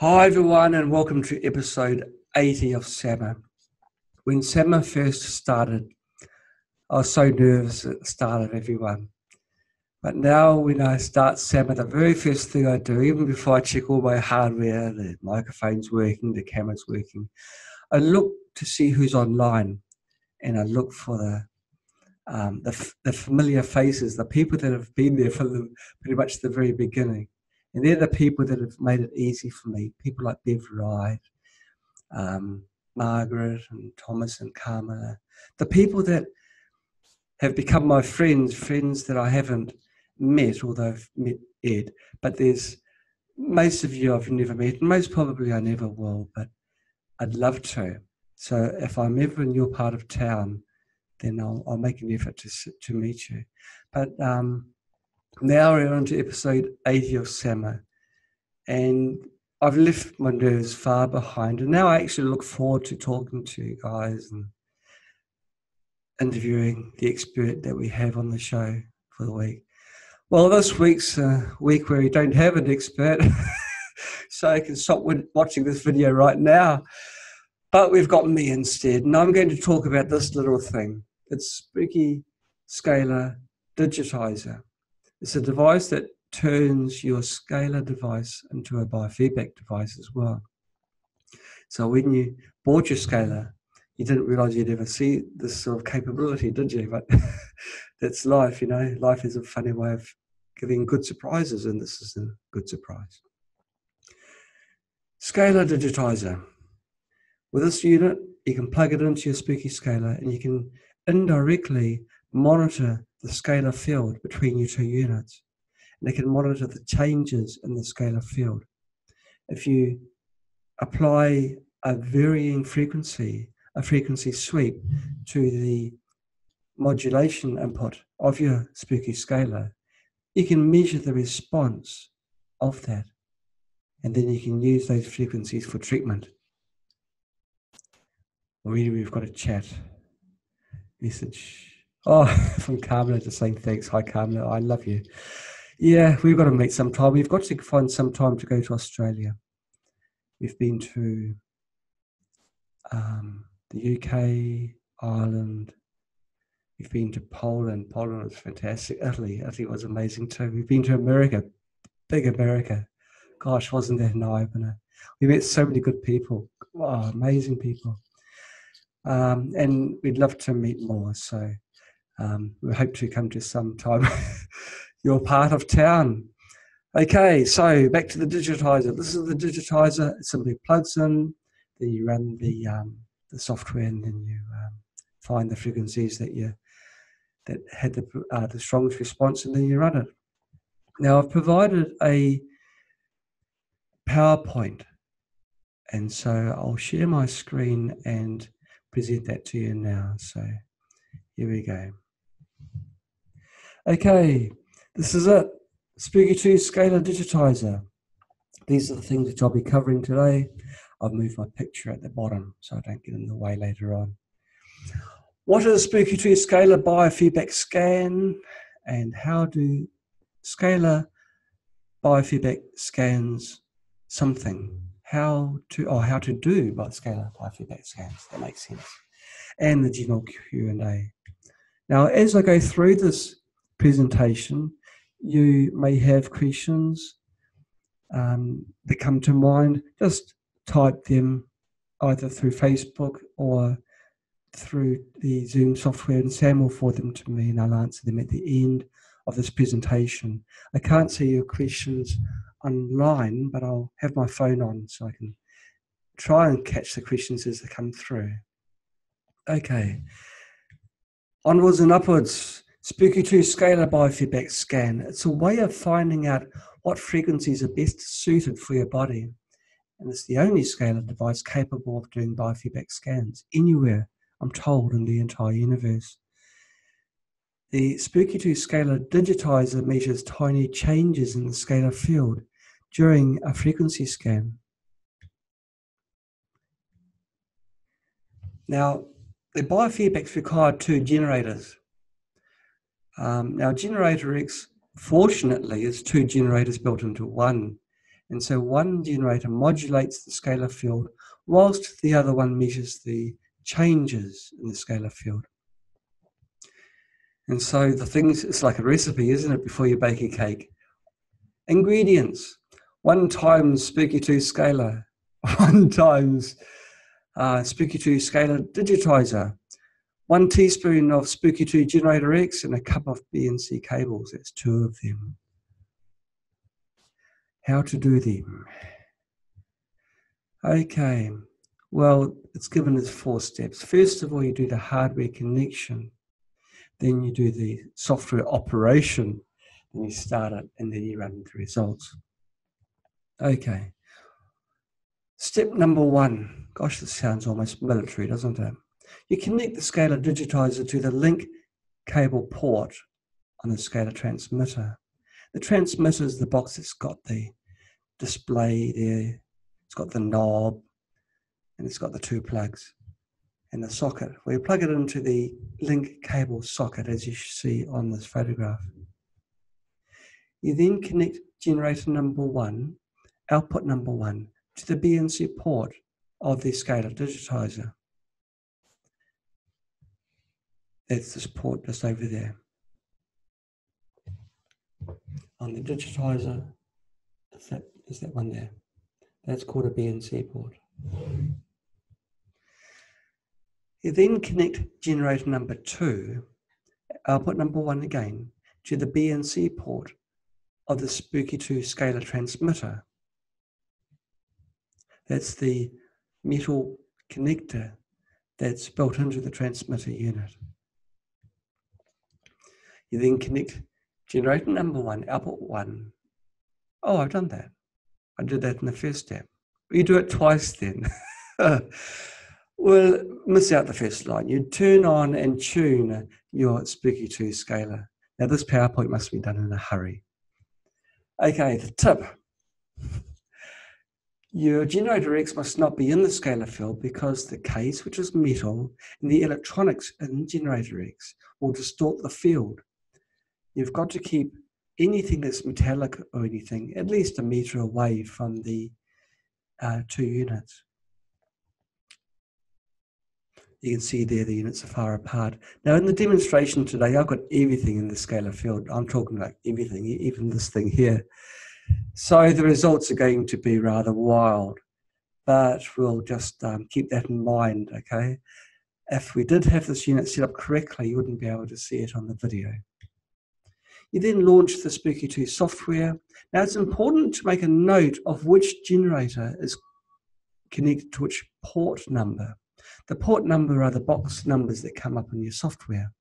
Hi, everyone, and welcome to episode 80 of SAMA. When SAMA first started, I was so nervous at the start of everyone. But now, when I start SAMA, the very first thing I do, even before I check all my hardware, the microphone's working, the camera's working, I look to see who's online and I look for the um, the, the familiar faces, the people that have been there from the, pretty much the very beginning. And they're the people that have made it easy for me. People like Bev Wright, um, Margaret, and Thomas and Carmela. The people that have become my friends, friends that I haven't met, although I've met Ed. But there's most of you I've never met, and most probably I never will, but I'd love to. So if I'm ever in your part of town, then I'll, I'll make an effort to, to meet you. But um, now we're on to episode 80 of Sama. And I've left my nerves far behind. And now I actually look forward to talking to you guys and interviewing the expert that we have on the show for the week. Well, this week's a week where we don't have an expert, so I can stop watching this video right now. But we've got me instead, and I'm going to talk about this little thing. It's Spooky Scalar Digitizer. It's a device that turns your scalar device into a biofeedback device as well. So when you bought your scalar, you didn't realize you'd ever see this sort of capability, did you? But that's life, you know. Life is a funny way of giving good surprises, and this is a good surprise. Scalar digitizer. With this unit, you can plug it into your spooky scalar and you can indirectly monitor the scalar field between your two units. And they can monitor the changes in the scalar field. If you apply a varying frequency, a frequency sweep to the modulation input of your spooky scalar, you can measure the response of that. And then you can use those frequencies for treatment. Already we've got a chat message Oh, from Carmela just saying thanks. Hi, Carmela. I love you. Yeah, we've got to meet sometime. We've got to find some time to go to Australia. We've been to um, the UK, Ireland. We've been to Poland. Poland was fantastic. Italy. Italy was amazing too. We've been to America, big America. Gosh, wasn't that an eye opener? We met so many good people. Oh, amazing people. Um, and we'd love to meet more. So um, we hope to come to some time your part of town. Okay, so back to the digitizer. This is the digitizer. It simply plugs in, then you run the um, the software, and then you um, find the frequencies that you that had the uh, the strongest response, and then you run it. Now I've provided a PowerPoint, and so I'll share my screen and present that to you now. So here we go. Okay, this is it. Spooky 2 Scalar Digitizer. These are the things which I'll be covering today. I've moved my picture at the bottom so I don't get in the way later on. What is Spooky 2 Scalar Biofeedback Scan and how do scalar biofeedback scans something? How to or how to do by scalar biofeedback scans? That makes sense. And the general Q and A. Now, as I go through this presentation, you may have questions um, that come to mind. Just type them either through Facebook or through the Zoom software, and Sam will forward them to me, and I'll answer them at the end of this presentation. I can't see your questions online, but I'll have my phone on so I can try and catch the questions as they come through. Okay, onwards and upwards. Spooky 2 scalar biofeedback scan. It's a way of finding out what frequencies are best suited for your body. And it's the only scalar device capable of doing biofeedback scans anywhere, I'm told, in the entire universe. The Spooky 2 scalar digitizer measures tiny changes in the scalar field during a frequency scan. Now, the biofeedbacks require two generators. Um, now, Generator X, fortunately, is two generators built into one. And so one generator modulates the scalar field whilst the other one measures the changes in the scalar field. And so the things, it's like a recipe, isn't it, before you bake a cake? Ingredients one times Spooky 2 scalar, one times uh, Spooky 2 scalar digitizer, one teaspoon of Spooky 2 generator X, and a cup of BNC cables. That's two of them. How to do them? Okay, well, it's given as four steps. First of all, you do the hardware connection, then you do the software operation, then you start it, and then you run the results. Okay. Step number one. Gosh, this sounds almost military, doesn't it? You connect the scalar digitizer to the link cable port on the scalar transmitter. The transmitter is the box that's got the display there. It's got the knob and it's got the two plugs and the socket. Where you plug it into the link cable socket as you see on this photograph. You then connect generator number one output number one to the BNC port of the scalar digitizer. That's the port just over there. On the digitizer, is that, is that one there? That's called a BNC port. You then connect generator number two, output number one again, to the BNC port of the Spooky 2 scalar transmitter that's the metal connector that's built into the transmitter unit. You then connect generator number one, output one. Oh, I've done that. I did that in the first step. You do it twice then. well, miss out the first line. You turn on and tune your Spooky 2 scalar. Now, this PowerPoint must be done in a hurry. Okay, the tip your generator X must not be in the scalar field because the case, which is metal, and the electronics in generator X will distort the field. You've got to keep anything that's metallic or anything at least a meter away from the uh, two units. You can see there the units are far apart. Now in the demonstration today, I've got everything in the scalar field. I'm talking about everything, even this thing here. So the results are going to be rather wild, but we'll just um, keep that in mind, okay? If we did have this unit set up correctly, you wouldn't be able to see it on the video. You then launch the Spooky 2 software. Now it's important to make a note of which generator is connected to which port number. The port number are the box numbers that come up in your software.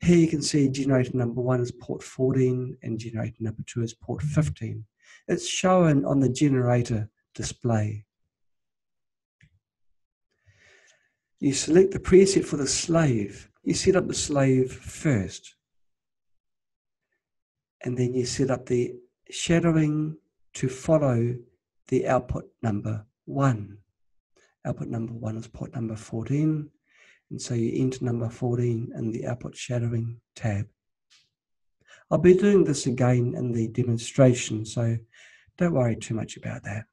Here you can see generator number one is port 14 and generator number two is port 15. It's shown on the generator display. You select the preset for the slave. You set up the slave first. And then you set up the shadowing to follow the output number one. Output number one is port number 14. And so you enter number 14 in the output shadowing tab. I'll be doing this again in the demonstration, so don't worry too much about that.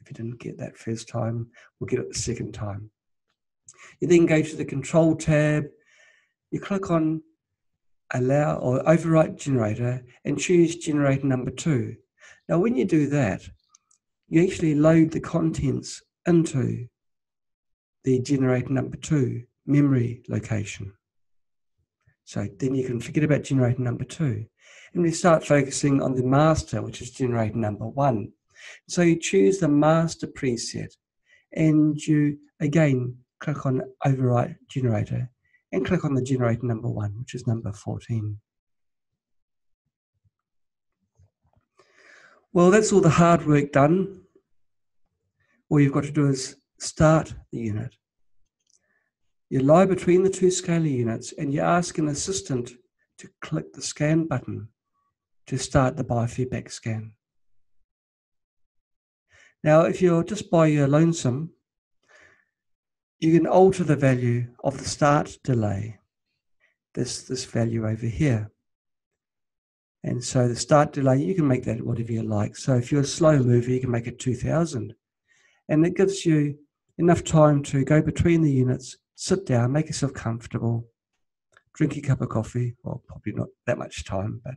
If you didn't get that first time, we'll get it the second time. You then go to the control tab, you click on allow or overwrite generator and choose generator number two. Now when you do that, you actually load the contents into the generator number two memory location. So then you can forget about generator number two. And we start focusing on the master, which is generator number one. So you choose the master preset and you again click on overwrite generator and click on the generator number one, which is number 14. Well, that's all the hard work done. All you've got to do is start the unit. You lie between the two scalar units and you ask an assistant to click the scan button to start the biofeedback scan. Now, if you're just by your lonesome, you can alter the value of the start delay, this, this value over here. And so the start delay, you can make that whatever you like. So if you're a slow mover, you can make it 2000. And it gives you enough time to go between the units, sit down, make yourself comfortable, drink a cup of coffee. Well, probably not that much time, but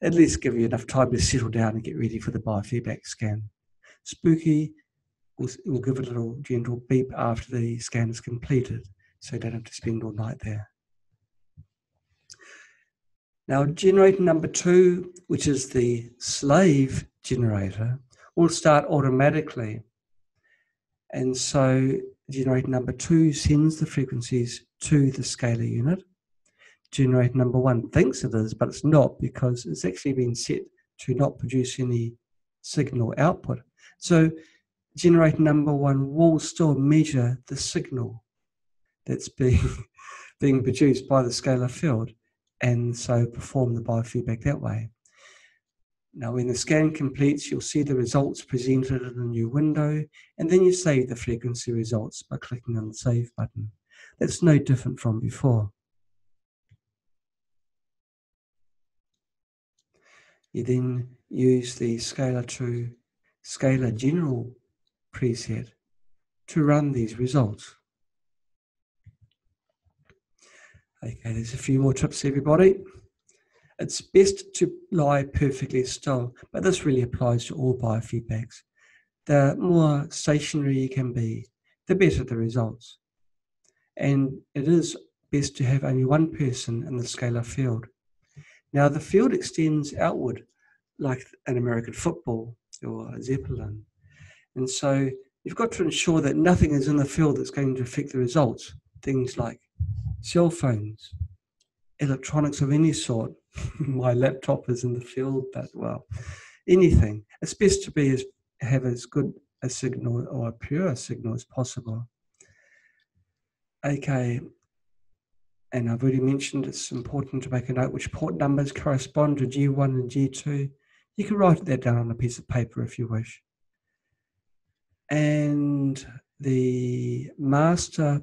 at least give you enough time to settle down and get ready for the biofeedback scan. Spooky will, will give a little gentle beep after the scan is completed, so you don't have to spend all night there. Now, generator number two, which is the slave generator, will start automatically. And so generator number two sends the frequencies to the scalar unit. Generator number one thinks it is, but it's not because it's actually been set to not produce any signal output. So generator number one will still measure the signal that's being, being produced by the scalar field and so perform the biofeedback that way. Now, when the scan completes, you'll see the results presented in a new window, and then you save the frequency results by clicking on the Save button. That's no different from before. You then use the Scalar to Scalar General preset to run these results. Okay, there's a few more tips, everybody. It's best to lie perfectly still, but this really applies to all biofeedbacks. The more stationary you can be, the better the results. And it is best to have only one person in the scalar field. Now, the field extends outward like an American football or a Zeppelin. And so you've got to ensure that nothing is in the field that's going to affect the results. Things like cell phones, electronics of any sort. My laptop is in the field, but well, anything. It's best to be as have as good a signal or a pure signal as possible. Okay, and I've already mentioned it's important to make a note which port numbers correspond to G1 and G2. You can write that down on a piece of paper if you wish. And the master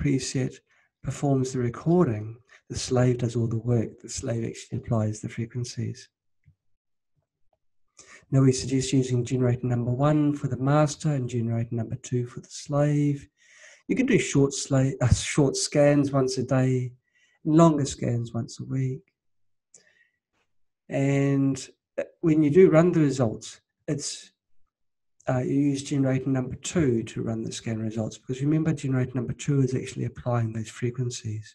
preset performs the recording, the slave does all the work. The slave actually applies the frequencies. Now we suggest using generator number one for the master and generator number two for the slave. You can do short, uh, short scans once a day, longer scans once a week. And uh, when you do run the results, it's uh, you use generator number two to run the scan results because remember generator number two is actually applying those frequencies.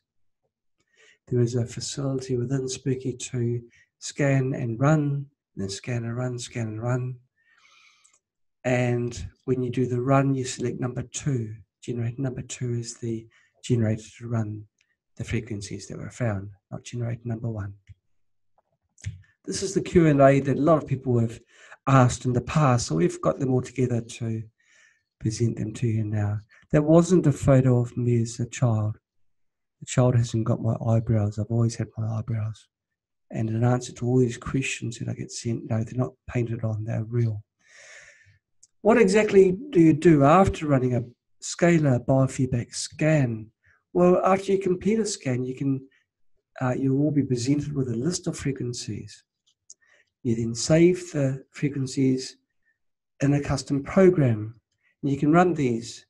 There is a facility within Spooky to scan and run, then scan and run, scan and run. And when you do the run, you select number two. Generator number two is the generator to run the frequencies that were found, not generator number one. This is the Q&A that a lot of people have asked in the past. So we've got them all together to present them to you now. There wasn't a photo of me as a child. The child hasn't got my eyebrows. I've always had my eyebrows. And in answer to all these questions that I get sent, no, they're not painted on, they're real. What exactly do you do after running a scalar biofeedback scan? Well, after you complete a scan, you can uh, you will be presented with a list of frequencies. You then save the frequencies in a custom program. And you can run these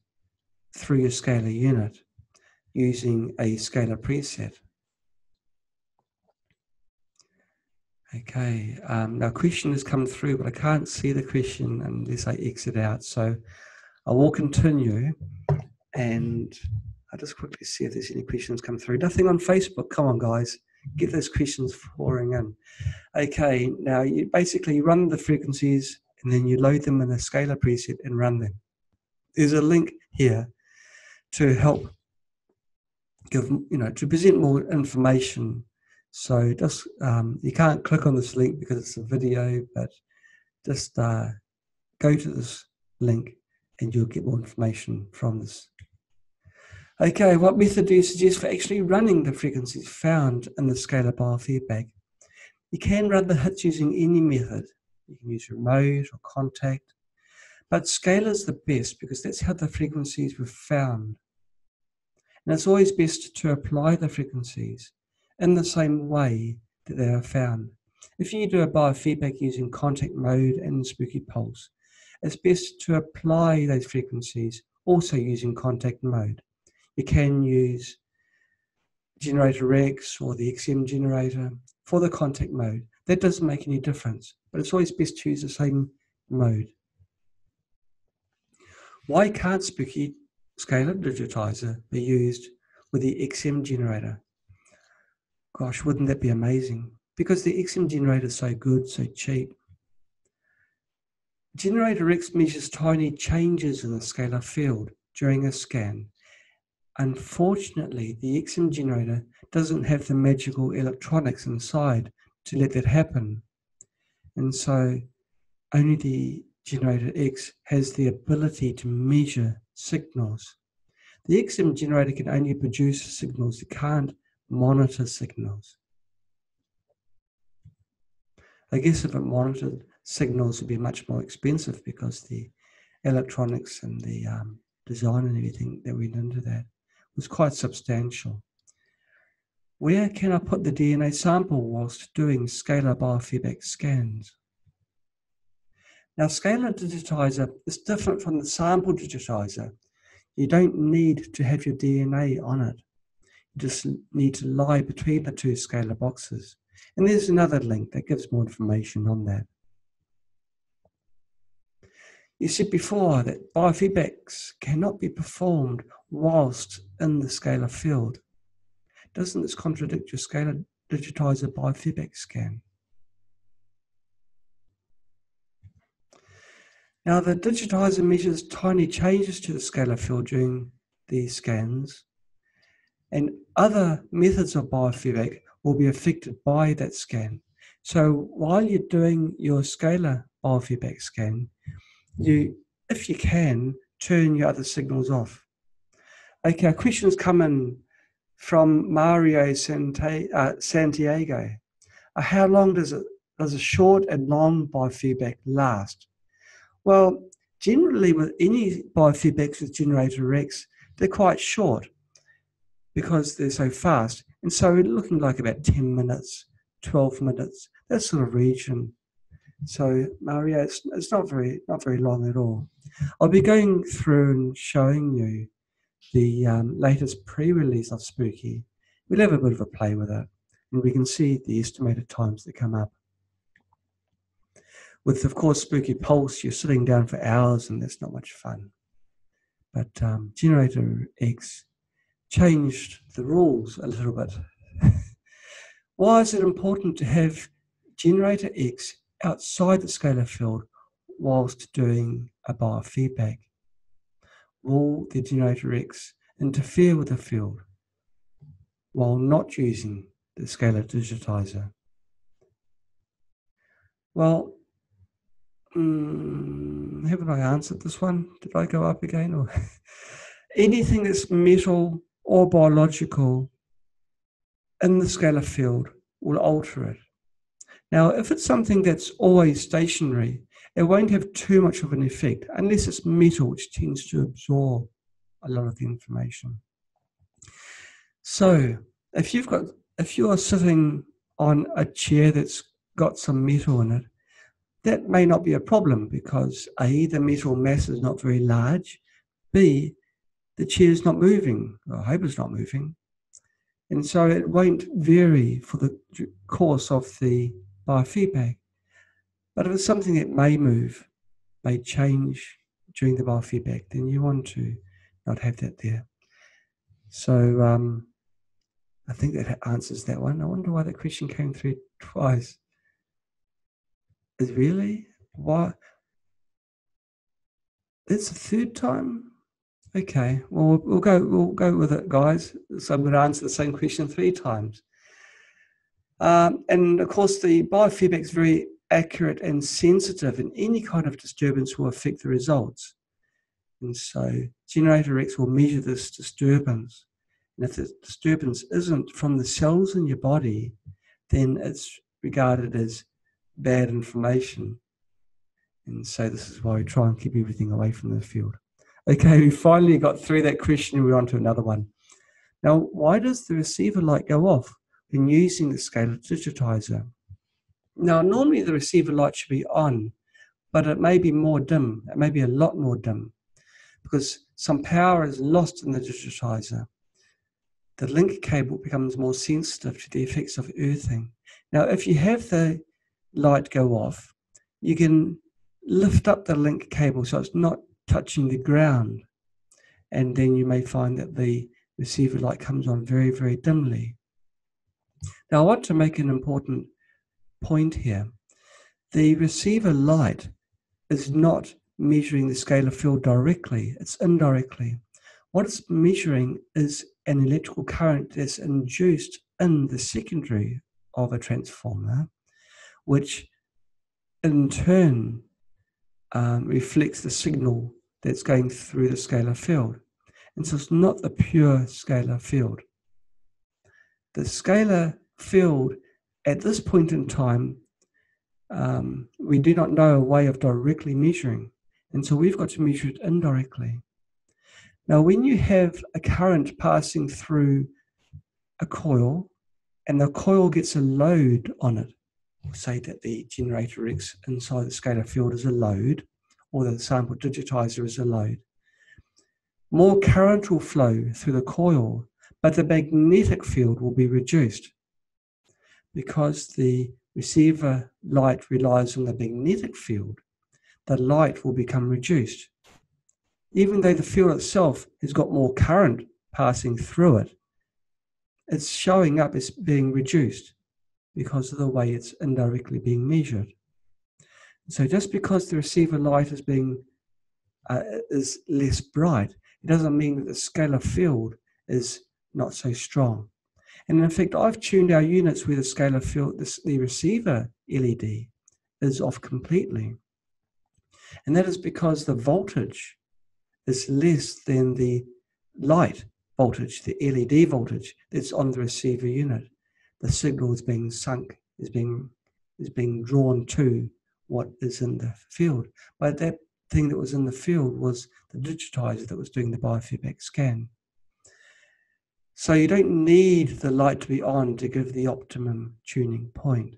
through your scalar unit using a scalar preset. Okay, um, now question has come through, but I can't see the question unless I exit out. So I will continue and I'll just quickly see if there's any questions come through. Nothing on Facebook. Come on, guys get those questions pouring in. Okay, now you basically run the frequencies and then you load them in a scalar preset and run them. There's a link here to help give, you know, to present more information. So just, um, you can't click on this link because it's a video, but just uh, go to this link and you'll get more information from this Okay, what method do you suggest for actually running the frequencies found in the scalar biofeedback? You can run the hits using any method. You can use remote or contact, but scalar is the best because that's how the frequencies were found. And it's always best to apply the frequencies in the same way that they are found. If you do a biofeedback using contact mode and spooky pulse, it's best to apply those frequencies also using contact mode. You can use generator X or the XM generator for the contact mode. That doesn't make any difference, but it's always best to use the same mode. Why can't Spooky Scalar Digitizer be used with the XM generator? Gosh, wouldn't that be amazing? Because the XM generator is so good, so cheap. Generator X measures tiny changes in the scalar field during a scan. Unfortunately, the XM generator doesn't have the magical electronics inside to let that happen. And so only the generator X has the ability to measure signals. The XM generator can only produce signals, it can't monitor signals. I guess if it monitored signals, would be much more expensive because the electronics and the um, design and everything that went into that was quite substantial. Where can I put the DNA sample whilst doing scalar biofeedback scans? Now, scalar digitizer is different from the sample digitizer. You don't need to have your DNA on it. You just need to lie between the two scalar boxes. And there's another link that gives more information on that. You said before that biofeedbacks cannot be performed whilst in the scalar field. Doesn't this contradict your scalar digitizer biofeedback scan? Now, the digitizer measures tiny changes to the scalar field during these scans, and other methods of biofeedback will be affected by that scan. So, while you're doing your scalar biofeedback scan, you, if you can, turn your other signals off. Okay, questions come in from Mario Sante, uh, Santiago. Uh, how long does it does a short and long biofeedback last? Well, generally with any biofeedbacks with generator X, they're quite short because they're so fast. And so we're looking like about 10 minutes, 12 minutes, that sort of region. So Mario, it's, it's not very not very long at all. I'll be going through and showing you the um, latest pre-release of Spooky. We'll have a bit of a play with it, and we can see the estimated times that come up. With, of course, Spooky Pulse, you're sitting down for hours and that's not much fun. But um, Generator X changed the rules a little bit. Why is it important to have Generator X outside the scalar field whilst doing a biofeedback? Will the Generator X interfere with the field while not using the scalar digitizer? Well, Mm, haven't I answered this one? Did I go up again? Or anything that's metal or biological in the scalar field will alter it. Now, if it's something that's always stationary, it won't have too much of an effect unless it's metal, which tends to absorb a lot of the information. So, if you've got if you are sitting on a chair that's got some metal in it, that may not be a problem because A, the metal mass is not very large, B, the chair is not moving, I hope it's not moving, and so it won't vary for the course of the biofeedback. But if it's something that may move, may change during the biofeedback, then you want to not have that there. So um, I think that answers that one. I wonder why that question came through twice. Is really? What? It's the third time. Okay. Well, we'll go. We'll go with it, guys. So I'm going to answer the same question three times. Um, and of course, the biofeedback is very accurate and sensitive, and any kind of disturbance will affect the results. And so, Generator X will measure this disturbance. And if the disturbance isn't from the cells in your body, then it's regarded as bad information. And so this is why we try and keep everything away from the field. Okay, we finally got through that question we're on to another one. Now, why does the receiver light go off when using the scalar digitizer. Now, normally the receiver light should be on, but it may be more dim. It may be a lot more dim because some power is lost in the digitizer. The link cable becomes more sensitive to the effects of earthing. Now, if you have the light go off, you can lift up the link cable so it's not touching the ground. And then you may find that the receiver light comes on very, very dimly. Now, I want to make an important point here. The receiver light is not measuring the scalar field directly, it's indirectly. What it's measuring is an electrical current that's induced in the secondary of a transformer, which in turn um, reflects the signal that's going through the scalar field. And so it's not the pure scalar field. The scalar field at this point in time, um, we do not know a way of directly measuring. And so we've got to measure it indirectly. Now, when you have a current passing through a coil and the coil gets a load on it, say that the generator X inside the scalar field is a load, or the sample digitizer is a load, more current will flow through the coil, but the magnetic field will be reduced because the receiver light relies on the magnetic field, the light will become reduced. Even though the field itself has got more current passing through it, it's showing up as being reduced because of the way it's indirectly being measured. So just because the receiver light is being uh, is less bright, it doesn't mean that the scalar field is not so strong. And in fact, I've tuned our units where the scalar field, the, the receiver LED is off completely. And that is because the voltage is less than the light voltage, the LED voltage that's on the receiver unit. The signal is being sunk, is being is being drawn to what is in the field. But that thing that was in the field was the digitizer that was doing the biofeedback scan. So you don't need the light to be on to give the optimum tuning point.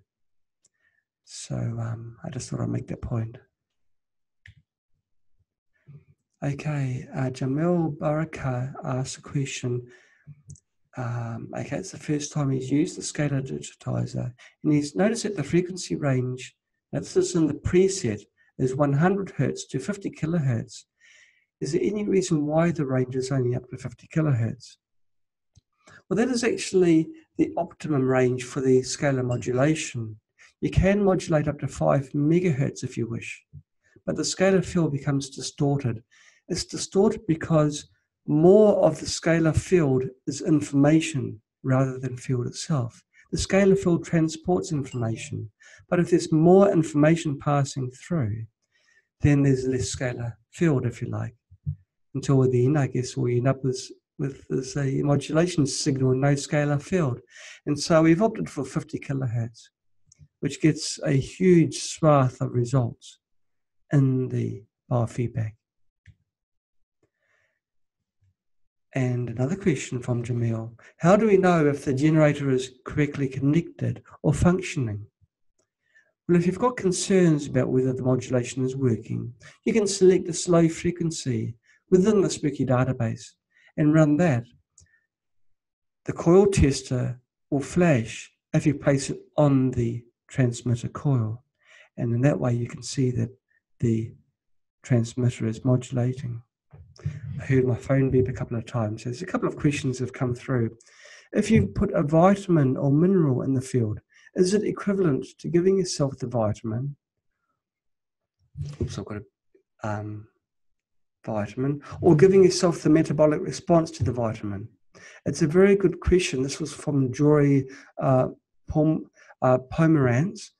So um, I just thought I'd make that point. Okay, uh, Jamil Baraka asked a question. Um, okay, it's the first time he's used the scalar digitizer, and he's noticed that the frequency range, now this is in the preset, is 100 hertz to 50 kilohertz. Is there any reason why the range is only up to 50 kilohertz? Well, that is actually the optimum range for the scalar modulation. You can modulate up to 5 megahertz if you wish, but the scalar field becomes distorted. It's distorted because more of the scalar field is information rather than field itself. The scalar field transports information, but if there's more information passing through, then there's less scalar field, if you like. Until the end, I guess we end up with with this a modulation signal and no scalar field. And so we've opted for 50 kilohertz, which gets a huge swath of results in the biofeedback. And another question from Jamil How do we know if the generator is correctly connected or functioning? Well, if you've got concerns about whether the modulation is working, you can select a slow frequency within the Spooky database and run that. The coil tester will flash if you place it on the transmitter coil. And in that way, you can see that the transmitter is modulating. I heard my phone beep a couple of times. There's a couple of questions have come through. If you put a vitamin or mineral in the field, is it equivalent to giving yourself the vitamin? Oops, I've got a um, vitamin or giving yourself the metabolic response to the vitamin? It's a very good question. This was from Jory uh, Pom, uh, Pomerantz.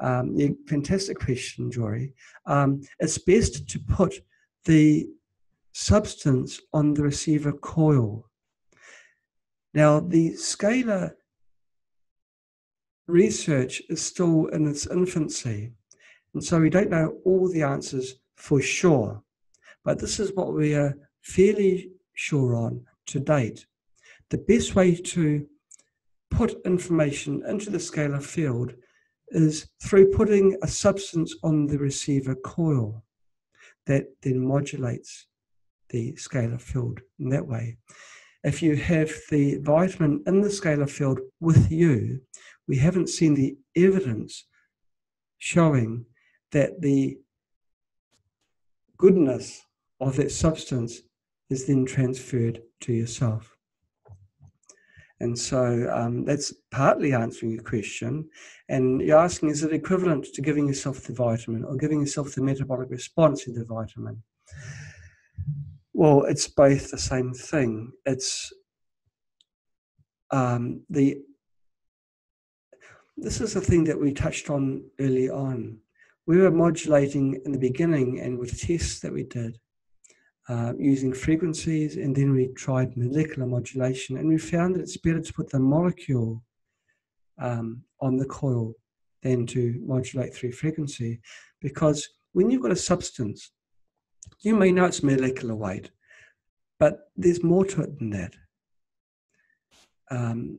Um, fantastic question, Jory. Um, it's best to put the substance on the receiver coil. Now, the scalar research is still in its infancy, and so we don't know all the answers for sure. But this is what we are fairly sure on to date. The best way to put information into the scalar field is through putting a substance on the receiver coil that then modulates the scalar field in that way. If you have the vitamin in the scalar field with you, we haven't seen the evidence showing that the goodness of that substance is then transferred to yourself. And so um, that's partly answering your question. And you're asking, is it equivalent to giving yourself the vitamin or giving yourself the metabolic response to the vitamin? Well, it's both the same thing. It's um, the. This is the thing that we touched on early on. We were modulating in the beginning and with tests that we did uh, using frequencies, and then we tried molecular modulation, and we found that it's better to put the molecule um, on the coil than to modulate through frequency, because when you've got a substance, you may know it's molecular weight, but there's more to it than that. Um,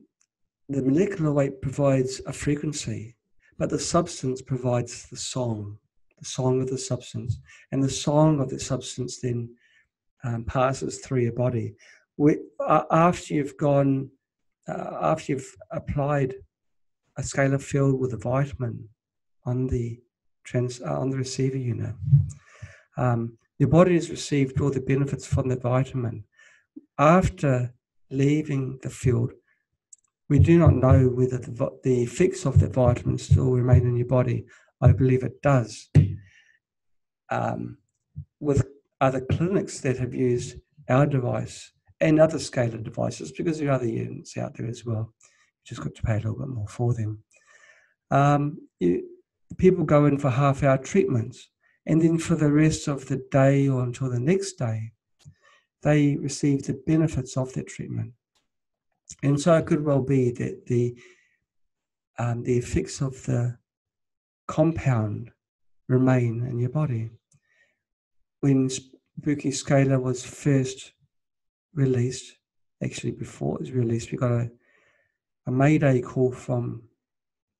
the molecular weight provides a frequency, but the substance provides the song, the song of the substance. And the song of the substance then um, passes through your body. We, uh, after you've gone, uh, after you've applied a scalar field with a vitamin on the trans uh, on the receiver unit, um, your body has received all the benefits from the vitamin. After leaving the field, we do not know whether the, the effects of the vitamin still remain in your body. I believe it does. Um, with other clinics that have used our device and other scalar devices because there are other units out there as well. You just got to pay a little bit more for them. Um, you, people go in for half hour treatments and then for the rest of the day or until the next day, they receive the benefits of that treatment. And so it could well be that the um, the effects of the compound remain in your body. When Spooky Scalar was first released, actually before it was released, we got a, a mayday call from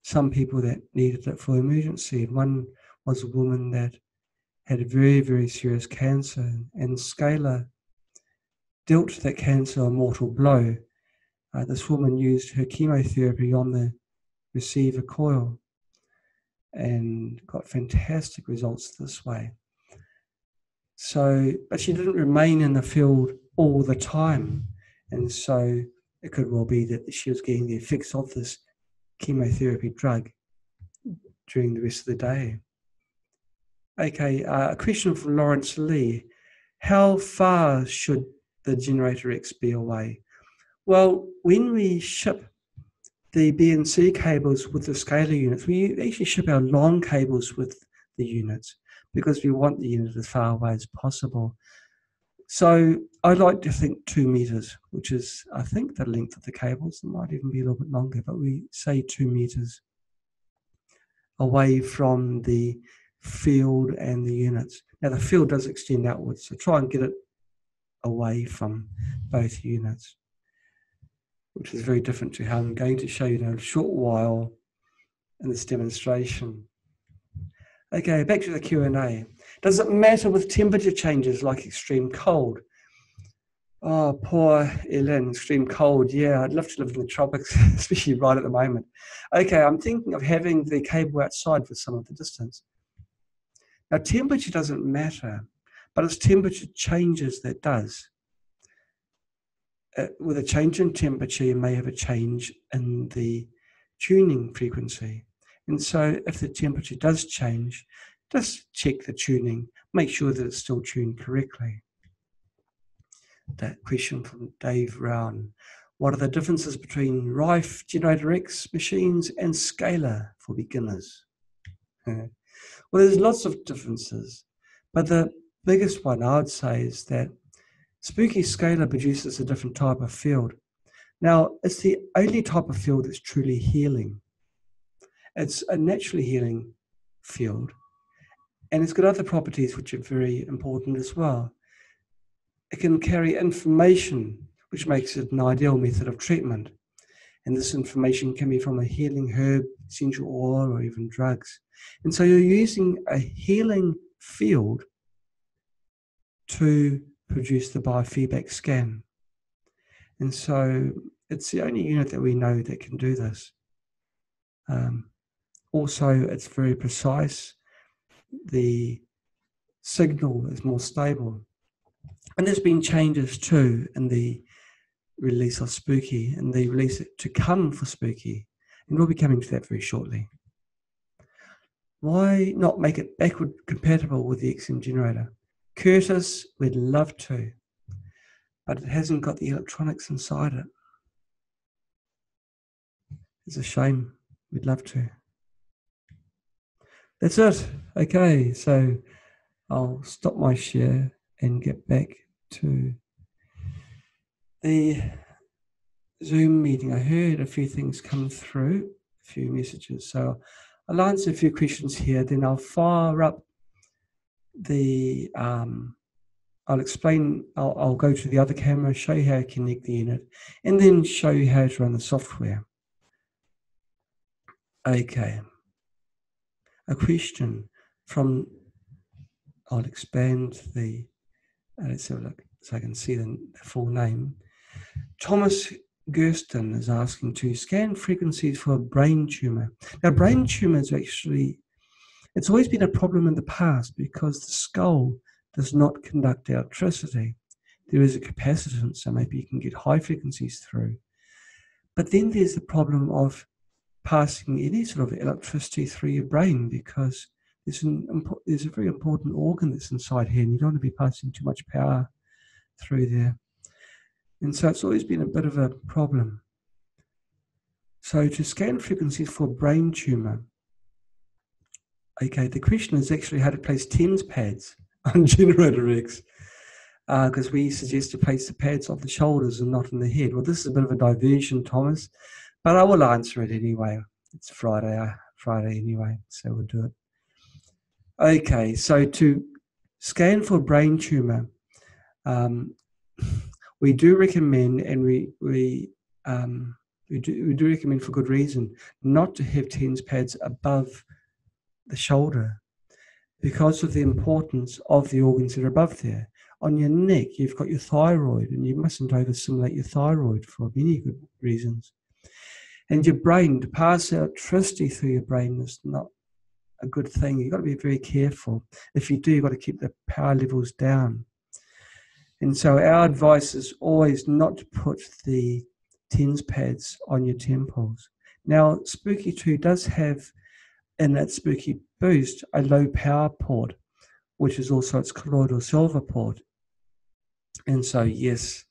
some people that needed it for emergency. And one was a woman that had very, very serious cancer, and Scalar dealt that cancer a mortal blow. Uh, this woman used her chemotherapy on the receiver coil and got fantastic results this way. So, but she didn't remain in the field all the time. And so it could well be that she was getting the effects of this chemotherapy drug during the rest of the day. Okay, uh, a question from Lawrence Lee. How far should the Generator X be away? Well, when we ship the BNC cables with the scalar units, we actually ship our long cables with the units because we want the unit as far away as possible. So I like to think two meters, which is, I think, the length of the cables. It might even be a little bit longer, but we say two meters away from the field and the units. Now, the field does extend outwards, so try and get it away from both units, which is very different to how I'm going to show you in a short while in this demonstration. Okay, back to the Q&A. Does it matter with temperature changes like extreme cold? Oh, poor Ellen, extreme cold. Yeah, I'd love to live in the tropics, especially right at the moment. Okay, I'm thinking of having the cable outside for some of the distance. Now, temperature doesn't matter, but it's temperature changes that does. Uh, with a change in temperature, you may have a change in the tuning frequency. And so if the temperature does change, just check the tuning, make sure that it's still tuned correctly. That question from Dave Rowan. What are the differences between Rife Generator X machines and Scalar for beginners? well, there's lots of differences, but the biggest one I would say is that Spooky Scalar produces a different type of field. Now, it's the only type of field that's truly healing. It's a naturally healing field, and it's got other properties which are very important as well. It can carry information, which makes it an ideal method of treatment. And this information can be from a healing herb, essential oil, or even drugs. And so you're using a healing field to produce the biofeedback scan. And so it's the only unit that we know that can do this. Um, also, it's very precise. The signal is more stable. And there's been changes too in the release of Spooky and the release to come for Spooky. And we'll be coming to that very shortly. Why not make it backward compatible with the XM generator? Curtis, we'd love to, but it hasn't got the electronics inside it. It's a shame. We'd love to. That's it. Okay, so I'll stop my share and get back to the Zoom meeting. I heard a few things come through, a few messages. So I'll answer a few questions here, then I'll fire up the, um, I'll explain, I'll, I'll go to the other camera, show you how to connect the unit, and then show you how to run the software. Okay. A question from, I'll expand the, uh, let's have a look so I can see the, the full name. Thomas Gersten is asking to scan frequencies for a brain tumor. Now, brain tumors actually, it's always been a problem in the past because the skull does not conduct electricity. There is a capacitance, so maybe you can get high frequencies through. But then there's the problem of passing any sort of electricity through your brain because there's, an, there's a very important organ that's inside here, and you don't want to be passing too much power through there. And so it's always been a bit of a problem. So to scan frequencies for brain tumor, okay, the question is actually how to place TENS pads on generator X. Because uh, we suggest to place the pads on the shoulders and not in the head. Well, this is a bit of a diversion, Thomas, but I will answer it anyway. It's Friday, uh, Friday anyway, so we'll do it. Okay, so to scan for brain tumor, um, we do recommend, and we we um, we do, we do recommend for good reason, not to have TENS pads above the shoulder because of the importance of the organs that are above there. On your neck, you've got your thyroid, and you mustn't overstimulate your thyroid for many good reasons. And your brain, to pass electricity through your brain is not a good thing. You've got to be very careful. If you do, you've got to keep the power levels down. And so our advice is always not to put the TENS pads on your temples. Now, Spooky 2 does have in that Spooky Boost a low power port, which is also its colloidal silver port. And so, yes,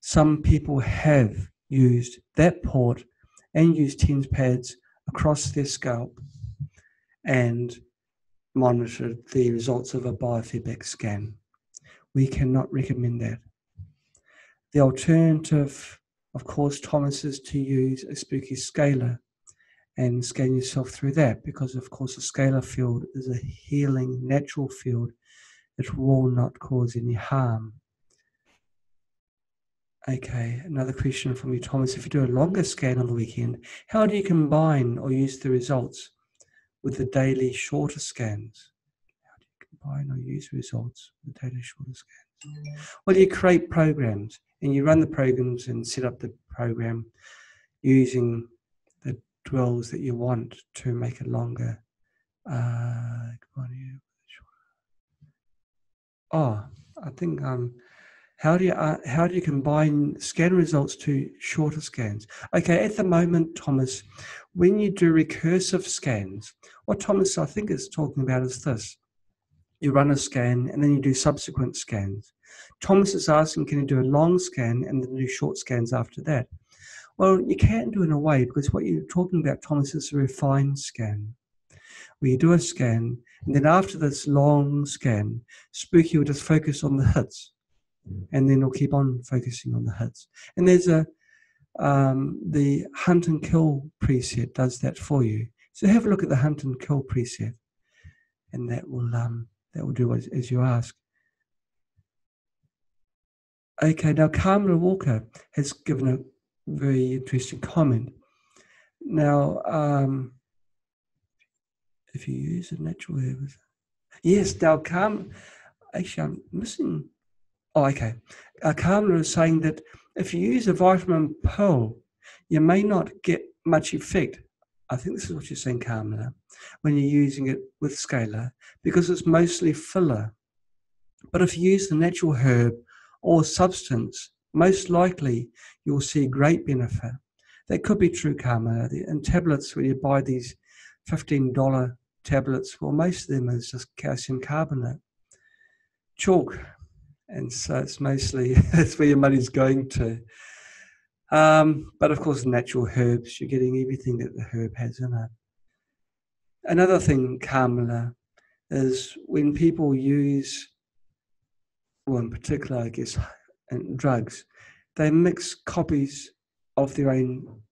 some people have used that port and use TENS pads across their scalp and monitored the results of a biofeedback scan we cannot recommend that. The alternative, of course, Thomas, is to use a spooky scalar and scan yourself through that because, of course, a scalar field is a healing, natural field. It will not cause any harm. Okay, another question from you, Thomas. If you do a longer scan on the weekend, how do you combine or use the results with the daily shorter scans? How do you combine or use results with the daily shorter scans? Well, you create programs and you run the programs and set up the program using the dwells that you want to make it longer. Uh, oh, I think um, how do you uh, how do you combine scan results to shorter scans? Okay, at the moment, Thomas, when you do recursive scans, what Thomas I think is talking about is this: you run a scan, and then you do subsequent scans. Thomas is asking, can you do a long scan and then do short scans after that? Well, you can do in a way because what you're talking about, Thomas, is a refined scan. Where you do a scan, and then after this long scan, Spooky will just focus on the hits, and then it'll keep on focusing on the hits. And there's a um, the hunt and kill preset does that for you. So have a look at the hunt and kill preset, and that will um, that will do as, as you ask. Okay, now Kamala Walker has given a very interesting comment. Now, um, if you use a natural herb, yes, now Carm, actually, I'm missing. Oh, okay. Uh, Carmen is saying that if you use a vitamin pill, you may not get much effect. I think this is what you're saying, Carmen, when you're using it with scalar, because it's mostly filler. But if you use the natural herb or substance, most likely you'll see great benefit. That could be true, Karma. In tablets, when you buy these $15 tablets, well, most of them is just calcium carbonate, chalk. And so it's mostly, that's where your money's going to. Um, but of course, natural herbs, you're getting everything that the herb has in it. Another thing, Kamala, is when people use, well, in particular, I guess, drugs, they mix copies of their own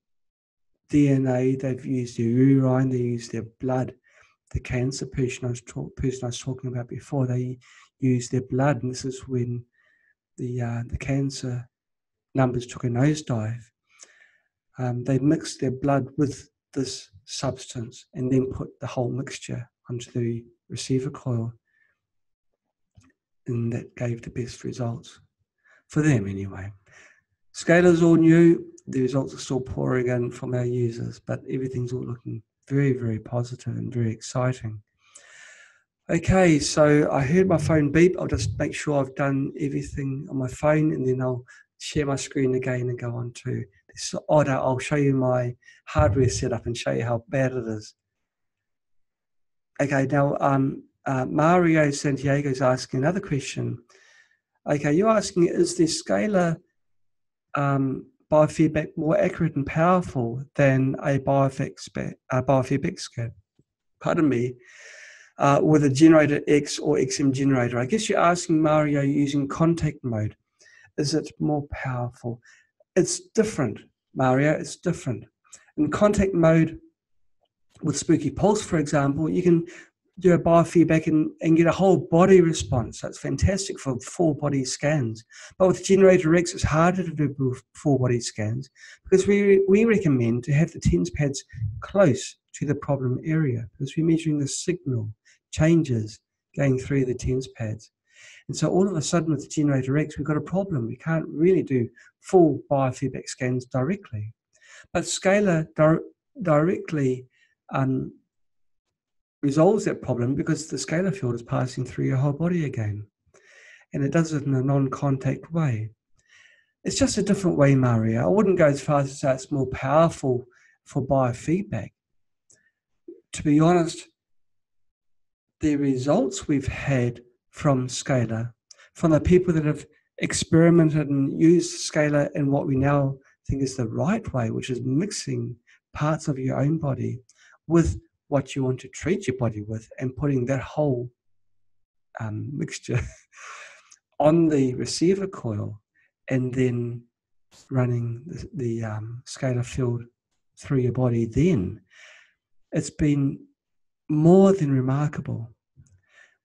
DNA. They've used their urine, they use their blood. The cancer patient I was, talk, person I was talking about before, they use their blood, and this is when the uh, the cancer numbers took a nosedive. Um, they mixed their blood with this substance and then put the whole mixture onto the receiver coil, and that gave the best results for them anyway. Scalar's all new. The results are still pouring in from our users, but everything's all looking very, very positive and very exciting. Okay, so I heard my phone beep. I'll just make sure I've done everything on my phone and then I'll share my screen again and go on to this order. I'll show you my hardware setup and show you how bad it is. Okay, now um, uh, Mario Santiago is asking another question. Okay, you're asking, is the scalar um, biofeedback more accurate and powerful than a biofeedback, a biofeedback scan? Pardon me. Uh, with a generator X or XM generator. I guess you're asking Mario using contact mode. Is it more powerful? It's different, Mario. It's different. In contact mode, with Spooky Pulse, for example, you can do a biofeedback and, and get a whole body response. That's fantastic for full body scans. But with Generator X, it's harder to do full body scans because we, we recommend to have the TENS pads close to the problem area because we're measuring the signal changes going through the TENS pads. And so all of a sudden with the Generator X, we've got a problem. We can't really do full biofeedback scans directly. But Scalar di- directly um, resolves that problem because the scalar field is passing through your whole body again. And it does it in a non contact way. It's just a different way, Mario. I wouldn't go as far as to say it's more powerful for biofeedback. To be honest, the results we've had from Scalar, from the people that have experimented and used Scalar in what we now think is the right way, which is mixing parts of your own body with what you want to treat your body with and putting that whole um, mixture on the receiver coil and then running the, the um, scalar field through your body then. It's been more than remarkable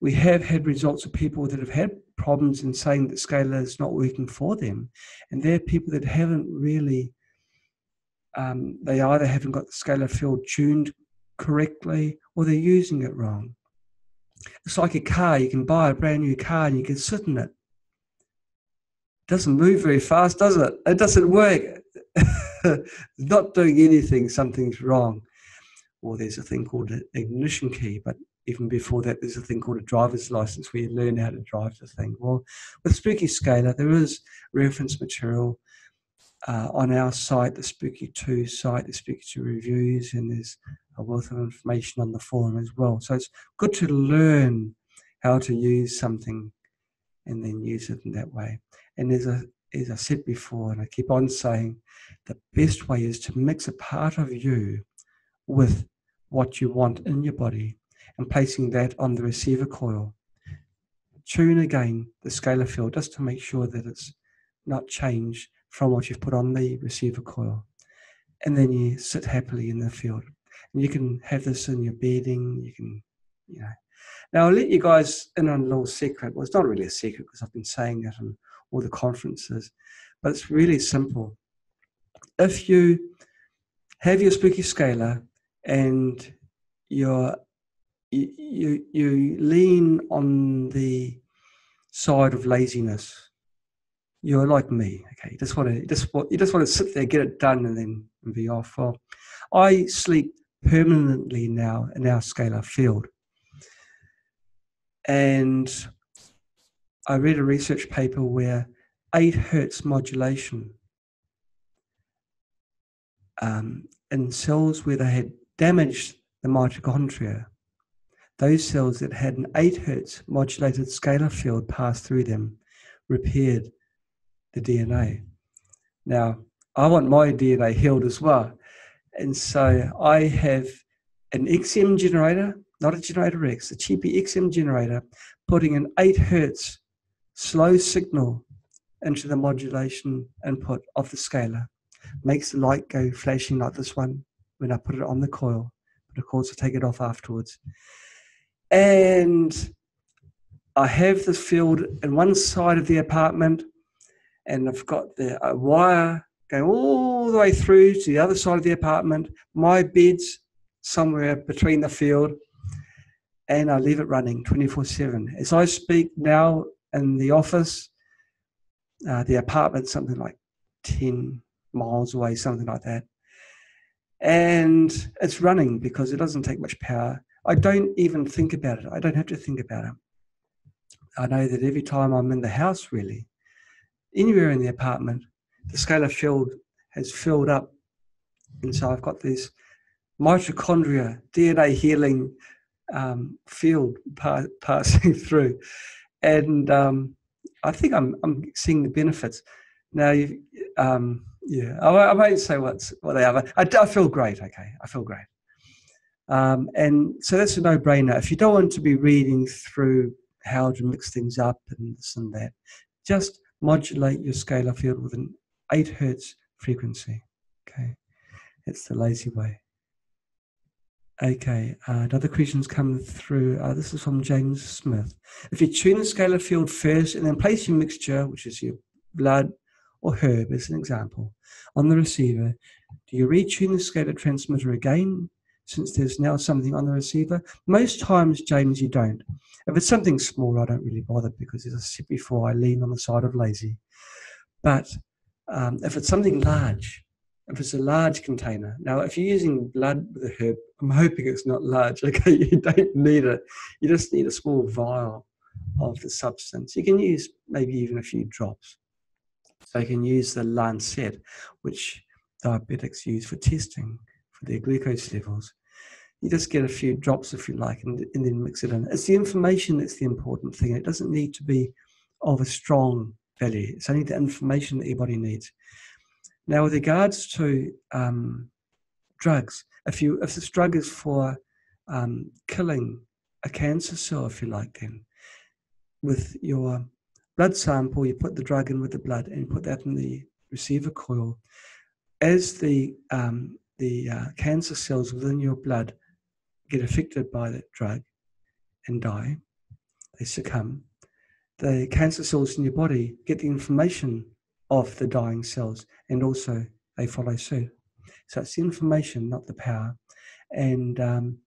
we have had results of people that have had problems in saying that scalar is not working for them and they're people that haven't really um, they either haven't got the scalar field tuned correctly or they're using it wrong. It's like a car, you can buy a brand new car and you can sit in it. It doesn't move very fast, does it? It doesn't work. not doing anything, something's wrong. Or there's a thing called an ignition key, but even before that, there's a thing called a driver's license where you learn how to drive the thing. Well, with Spooky Scalar, there is reference material uh, on our site, the Spooky 2 site, the Spooky 2 reviews, and there's a wealth of information on the forum as well. So it's good to learn how to use something and then use it in that way. And as I, as I said before, and I keep on saying, the best way is to mix a part of you with what you want in your body and placing that on the receiver coil. Tune again the scalar field just to make sure that it's not changed from what you've put on the receiver coil. And then you sit happily in the field And you can have this in your bedding. You can, you know. Now I'll let you guys in on a little secret. Well, it's not really a secret because I've been saying it in all the conferences, but it's really simple. if you have your spooky scalar and you're, you, you, lean on the side of laziness, you're like me. Okay, you just want to just want you just want to sit there, get it done, and then be off. Well, I sleep permanently now in our scalar field, and I read a research paper where eight hertz modulation um, in cells where they had damaged the mitochondria, those cells that had an 8 hertz modulated scalar field pass through them repaired the DNA. Now, I want my DNA healed as well. And so I have an XM generator, not a generator X, a cheapy XM generator, putting an 8 hertz slow signal into the modulation input of the scalar makes the light go flashing like this one when I put it on the coil, but of course I take it off afterwards. And I have this field in one side of the apartment, and I've got the wire going all the way through to the other side of the apartment. My bed's somewhere between the field, and I leave it running 24 7. As I speak now in the office, uh, the apartment, something like 10 miles away, something like that. And it's running because it doesn't take much power. I don't even think about it. I don't have to think about it. I know that every time I'm in the house, really, anywhere in the apartment, the scalar field has filled up. And so I've got this mitochondria, DNA healing um, field pa- passing through. And um, I think I'm, I'm seeing the benefits. Now, um, yeah, I, I won't say what's what they are. I, I feel great. Okay, I feel great. Um, and so that's a no-brainer. If you don't want to be reading through how to mix things up and this and that, just modulate your scalar field with an eight hertz frequency. Okay, it's the lazy way. Okay, uh, another question's coming through. Uh, this is from James Smith. If you tune the scalar field first and then place your mixture, which is your blood, or herb as an example, on the receiver, do you retune the scalar transmitter again since there's now something on the receiver? Most times, James, you don't. If it's something small, I don't really bother because, as I said before, I lean on the side of lazy. But um, if it's something large, if it's a large container, now if you're using blood with a herb, I'm hoping it's not large. Okay, you don't need it. You just need a small vial of the substance. You can use maybe even a few drops. You can use the Lancet, which diabetics use for testing for their glucose levels. You just get a few drops if you like and, and then mix it in. It's the information that's the important thing. It doesn't need to be of a strong value. It's only the information that your body needs. Now, with regards to um, drugs, if you if this drug is for um, killing a cancer cell, if you like, then with your blood sample, you put the drug in with the blood and put that in the receiver coil. As the um, the uh, cancer cells within your blood get affected by that drug and die, they succumb. The cancer cells in your body get the information of the dying cells and also they follow suit. So it's the information, not the power. And um,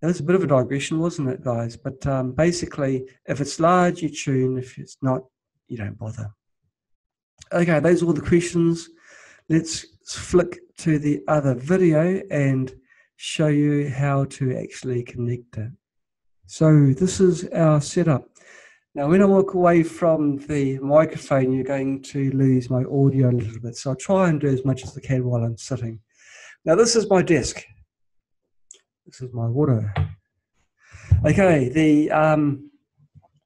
that was a bit of a digression, wasn't it, guys? But um, basically, if it's large, you tune. If it's not, you don't bother. Okay, those are all the questions. Let's flick to the other video and show you how to actually connect it. So this is our setup. Now, when I walk away from the microphone, you're going to lose my audio a little bit. So I'll try and do as much as I can while I'm sitting. Now, this is my desk. This is my water. Okay, the um,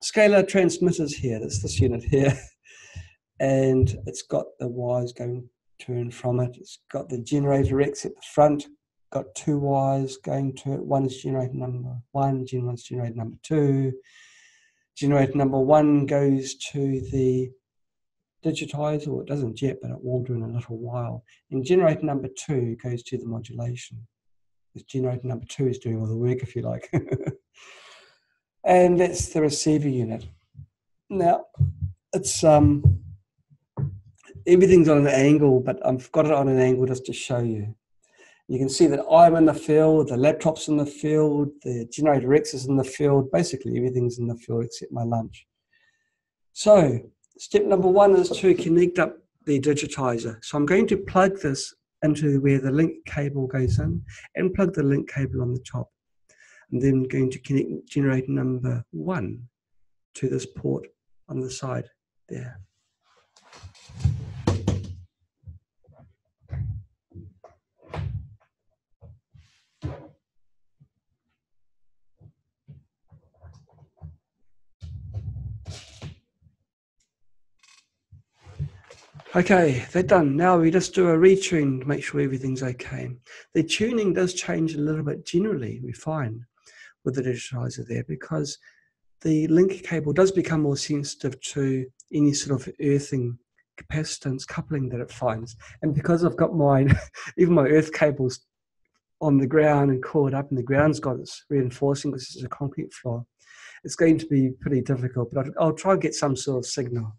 scalar transmitters here. That's this unit here. And it's got the wires going to and from it. It's got the generator X at the front. Got two wires going to it. One is generator number one, gen one's generator number two. Generator number one goes to the digitizer, or it doesn't yet, but it will do in a little while. And generator number two goes to the modulation this generator number two is doing all the work, if you like. and that's the receiver unit. Now, it's um, everything's on an angle, but I've got it on an angle just to show you. You can see that I'm in the field, the laptop's in the field, the generator X is in the field. Basically, everything's in the field except my lunch. So, step number one is to connect up the digitizer. So, I'm going to plug this into where the link cable goes in and plug the link cable on the top. I'm then going to connect generator number one to this port on the side there. Okay, they're done. Now we just do a retune to make sure everything's okay. The tuning does change a little bit generally, we find, with the digitizer there because the link cable does become more sensitive to any sort of earthing capacitance coupling that it finds. And because I've got mine, even my earth cables on the ground and caught up and the ground's got its reinforcing because it's a concrete floor, it's going to be pretty difficult, but I'll, I'll try and get some sort of signal.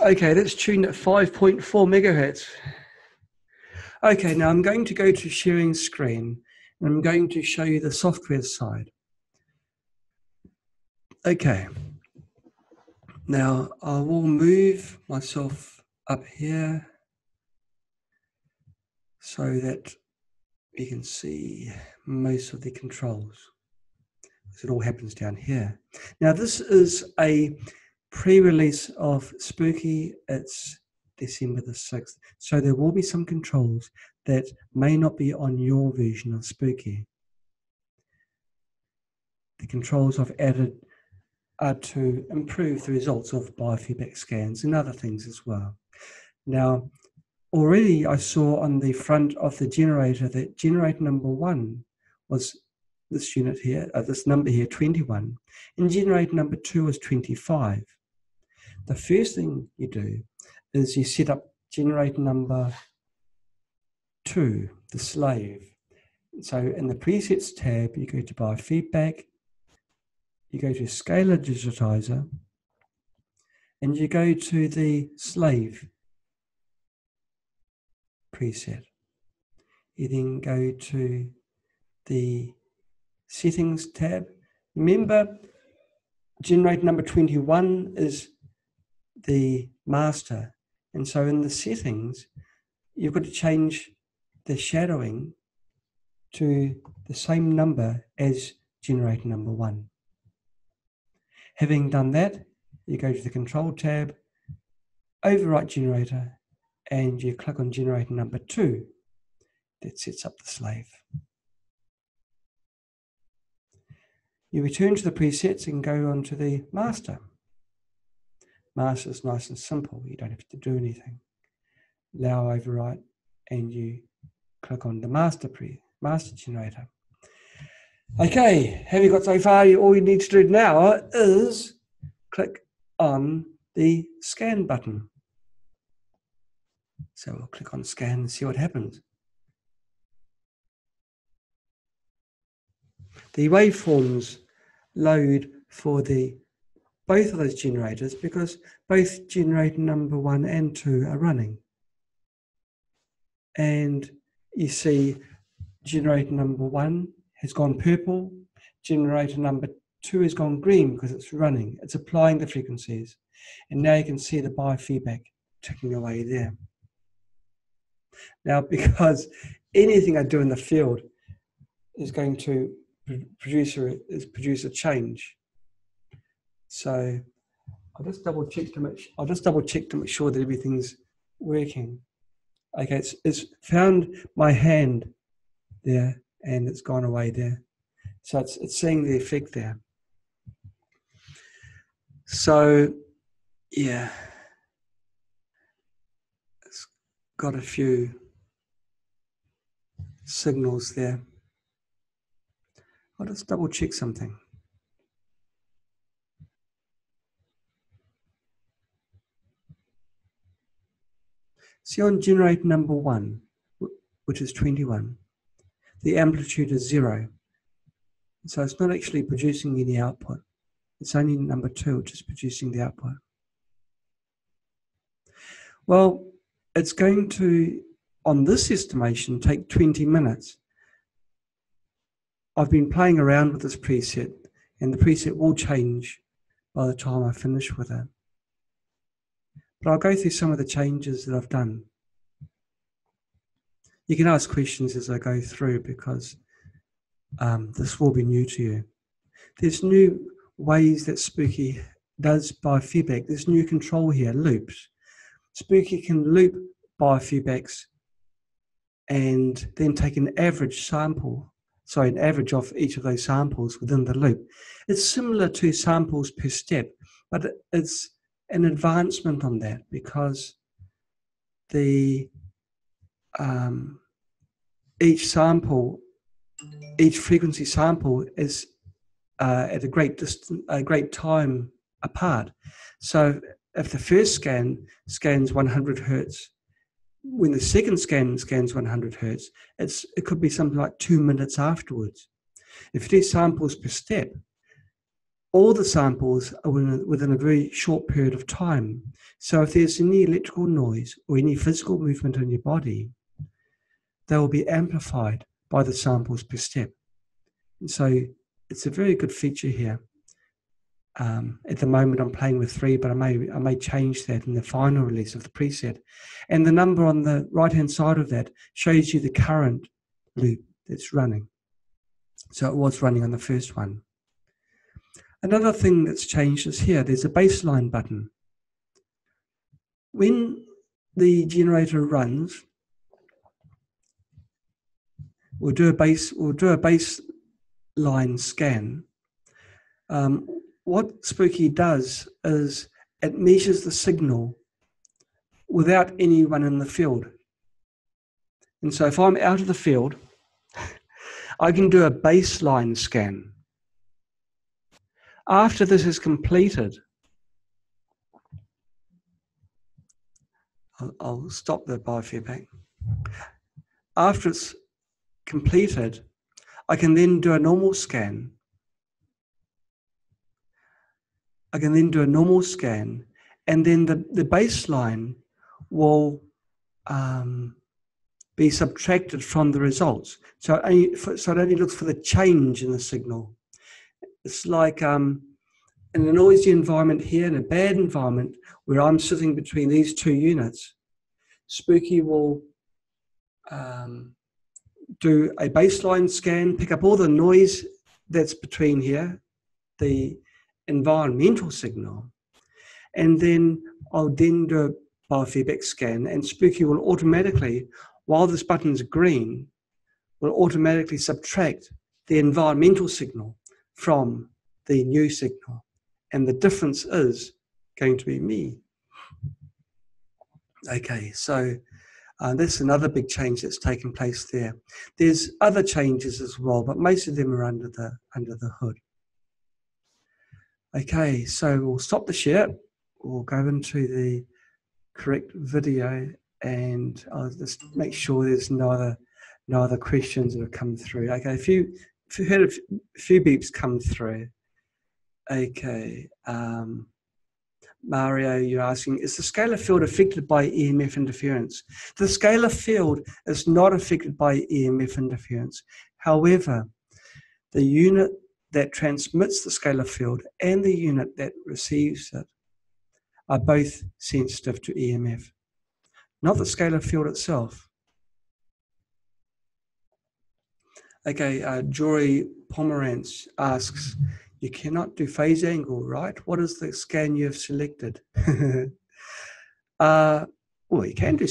Okay, that's tuned at 5.4 megahertz. Okay, now I'm going to go to sharing screen and I'm going to show you the software side. Okay, now I will move myself up here so that you can see most of the controls. It all happens down here. Now this is a pre-release of Spooky, it's December the 6th. So there will be some controls that may not be on your version of Spooky. The controls I've added are to improve the results of biofeedback scans and other things as well. Now, already I saw on the front of the generator that generator number one was this unit here, uh, this number here, 21, and generator number two was 25 the first thing you do is you set up generator number two, the slave. So in the presets tab, you go to biofeedback, you go to scalar digitizer, and you go to the slave preset. You then go to the settings tab. Remember, generator number 21 is the master. And so in the settings, you've got to change the shadowing to the same number as generator number one. Having done that, you go to the control tab, overwrite generator, and you click on generator number two. That sets up the slave. You return to the presets and go on to the master. Master is nice and simple. You don't have to do anything. Now overwrite and you click on the master pre master generator. Okay, have you got so far? All you need to do now is click on the scan button. So we'll click on scan and see what happens. The waveforms load for the both of those generators because both generator number one and two are running. And you see generator number one has gone purple, generator number two has gone green because it's running, it's applying the frequencies. And now you can see the biofeedback ticking away there. Now, because anything I do in the field is going to produce a, is produce a change so I'll just double check to make I'll just double check to make sure that everything's working. Okay, it's, it's found my hand there and it's gone away there. So it's, it's seeing the effect there. So, yeah, it's got a few signals there. I'll just double check something. See on generator number one, which is 21, the amplitude is zero. So it's not actually producing any output. It's only number two which is producing the output. Well, it's going to, on this estimation, take 20 minutes. I've been playing around with this preset, and the preset will change by the time I finish with it. But I'll go through some of the changes that I've done. You can ask questions as I go through because um, this will be new to you. There's new ways that Spooky does biofeedback. There's new control here, loops. Spooky can loop biofeedbacks and then take an average sample, sorry, an average of each of those samples within the loop. It's similar to samples per step, but it's an advancement on that because the um, each sample, each frequency sample is uh, at a great distance, a great time apart. So if the first scan scans 100 hertz, when the second scan scans 100 hertz, it's it could be something like two minutes afterwards. If you do samples per step, all the samples are within a, within a very short period of time. So if there's any electrical noise or any physical movement in your body, they will be amplified by the samples per step. And so it's a very good feature here. Um, at the moment, I'm playing with three, but I may I may change that in the final release of the preset. And the number on the right hand side of that shows you the current loop that's running. So it was running on the first one. Another thing that's changed is here. There's a baseline button. When the generator runs, we'll do a base we'll do a baseline scan. Um, what Spooky does is it measures the signal without anyone in the field. And so if I'm out of the field, I can do a baseline scan. After this is completed, I'll, I'll stop the biofeedback. After it's completed, I can then do a normal scan. I can then do a normal scan, and then the, the baseline will um, be subtracted from the results. So only, so it only looks for the change in the signal. It's like um, in a noisy environment here, in a bad environment, where I'm sitting between these two units, Spooky will um, do a baseline scan, pick up all the noise that's between here, the environmental signal, and then I'll then do a biofeedback scan, and Spooky will automatically, while this button's green, will automatically subtract the environmental signal from the new signal. And the difference is going to be me. Okay, so uh, that's another big change that's taken place there. There's other changes as well, but most of them are under the under the hood. Okay, so we'll stop the share. We'll go into the correct video, and I'll just make sure there's no other no other questions that have come through. Okay, if you if you heard a few beeps come through. Okay. Um, Mario, you're asking, is the scalar field affected by EMF interference? The scalar field is not affected by EMF interference. However, the unit that transmits the scalar field and the unit that receives it are both sensitive to EMF, not the scalar field itself. Okay, uh, Jory Pomerantz asks, you cannot do phase angle, right? What is the scan you have selected? uh, well, you can do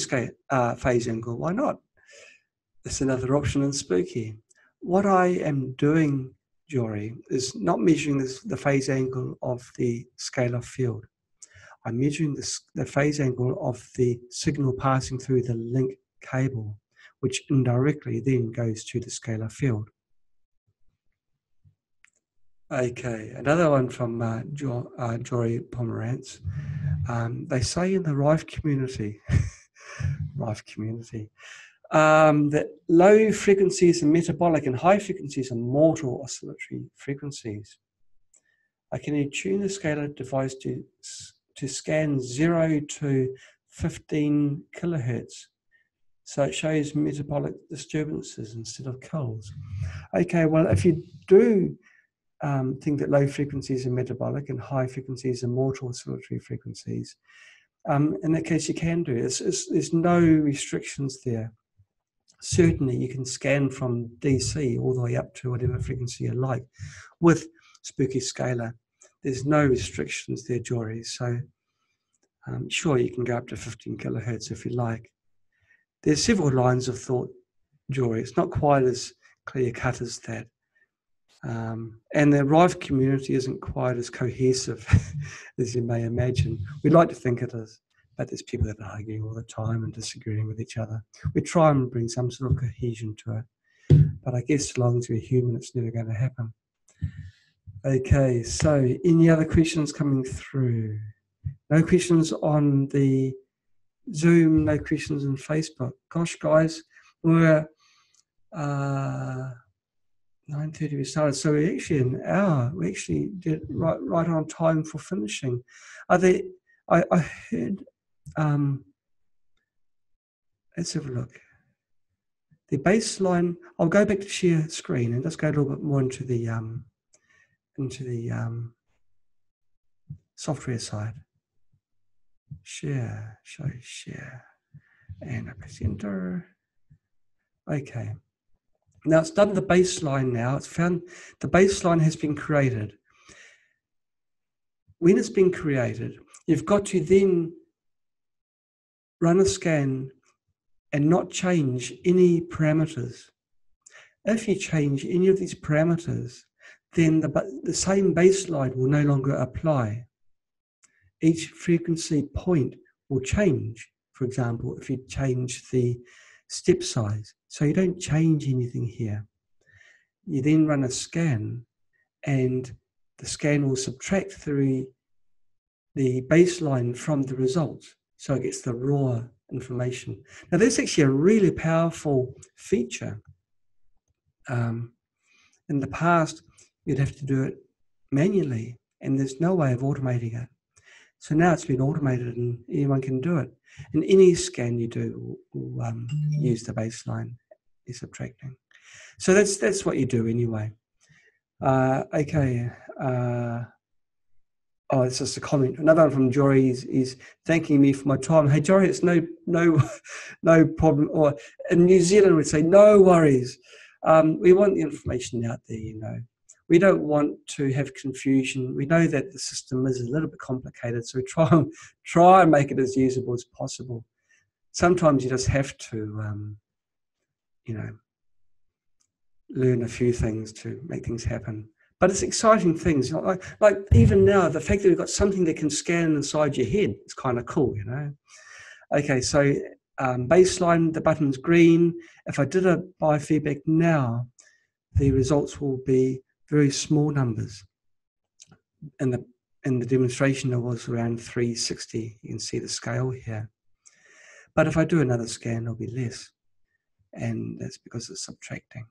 uh, phase angle. Why not? That's another option in Spooky. What I am doing, Jory, is not measuring this, the phase angle of the scalar field. I'm measuring the phase angle of the signal passing through the link cable, which indirectly then goes to the scalar field. Okay, another one from uh, jo- uh, Jory Pomerantz. Um, they say in the Rife community, Rife community. Um, that low frequencies are metabolic and high frequencies are mortal oscillatory frequencies. I can tune the scalar device to, to scan 0 to 15 kilohertz. So it shows metabolic disturbances instead of kills. Okay, well, if you do um, think that low frequencies are metabolic and high frequencies are mortal oscillatory frequencies, um, in that case, you can do it. There's no restrictions there. Certainly, you can scan from DC all the way up to whatever frequency you like with Spooky Scalar. There's no restrictions there, Jory. So, um, sure, you can go up to 15 kilohertz if you like. There's several lines of thought, Jory. It's not quite as clear cut as that. Um, and the Rife community isn't quite as cohesive as you may imagine. We'd like to think it is, but there's people that are arguing all the time and disagreeing with each other. We try and bring some sort of cohesion to it, but I guess as long as we're human, it's never going to happen. Okay, so any other questions coming through? No questions on the Zoom, no questions on Facebook. Gosh, guys, we're. Uh, 9.30 we started so we actually an hour we actually did right right on time for finishing are they i, I heard um let's have a look the baseline i'll go back to share screen and just go a little bit more into the um into the um software side share show share and i press enter okay now it's done the baseline now. It's found the baseline has been created. When it's been created, you've got to then run a scan and not change any parameters. If you change any of these parameters, then the, the same baseline will no longer apply. Each frequency point will change. For example, if you change the step size. So you don't change anything here. You then run a scan, and the scan will subtract through the baseline from the results. So it gets the raw information. Now, that's actually a really powerful feature. Um, in the past, you'd have to do it manually, and there's no way of automating it. So now it's been automated, and anyone can do it. And any scan you do will, um, use the baseline is subtracting. So that's that's what you do anyway. Uh, okay. Uh, oh, it's just a comment. Another one from Jory is, is thanking me for my time. Hey, Jory, it's no no no problem. Or in New Zealand, we'd say no worries. Um, we want the information out there, you know we don't want to have confusion. We know that the system is a little bit complicated, so try and try and make it as usable as possible. Sometimes you just have to, um, you know, learn a few things to make things happen. But it's exciting things. Like, like even now, the fact that we've got something that can scan inside your head is kind of cool, you know. Okay, so um, baseline, the button's green. If I did a biofeedback now, the results will be very small numbers. In the in the demonstration, it was around 360. You can see the scale here. But if I do another scan, it'll be less, and that's because it's subtracting.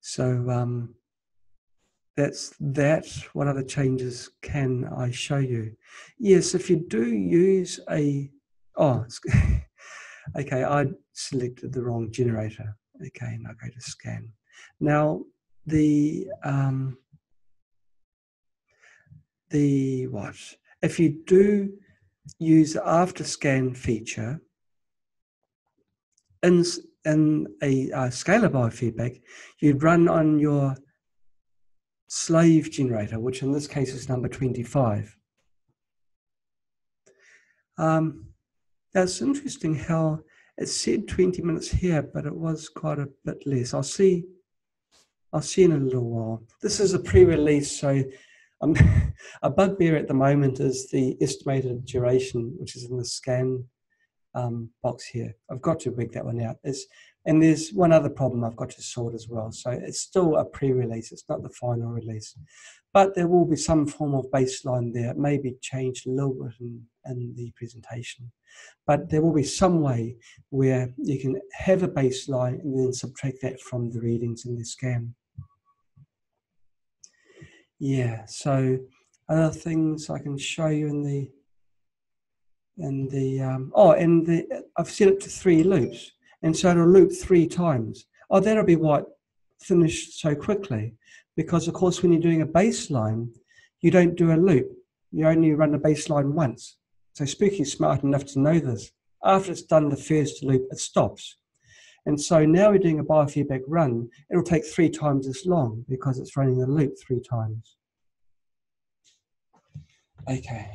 So um, that's that. What other changes can I show you? Yes, if you do use a oh, okay, I selected the wrong generator. Okay, now go to scan. Now the um, the what if you do use the after scan feature in in a, a scalar biofeedback, you'd run on your slave generator, which in this case is number 25. Um, that's interesting how it said 20 minutes here, but it was quite a bit less. I'll see I'll see you in a little while. This is a pre-release, so um, a bugbear at the moment is the estimated duration, which is in the scan um, box here. I've got to work that one out. It's And there's one other problem I've got to sort as well. So it's still a pre-release; it's not the final release, but there will be some form of baseline there. It may be changed a little bit in, in the presentation, but there will be some way where you can have a baseline and then subtract that from the readings in the scan. Yeah. So other things I can show you in the in the um, oh, and the I've set it to three loops and so it'll loop three times. Oh, that'll be what finished so quickly. Because, of course, when you're doing a baseline, you don't do a loop. You only run a baseline once. So Spooky's smart enough to know this. After it's done the first loop, it stops. And so now we're doing a biofeedback run. It'll take three times as long because it's running the loop three times. Okay.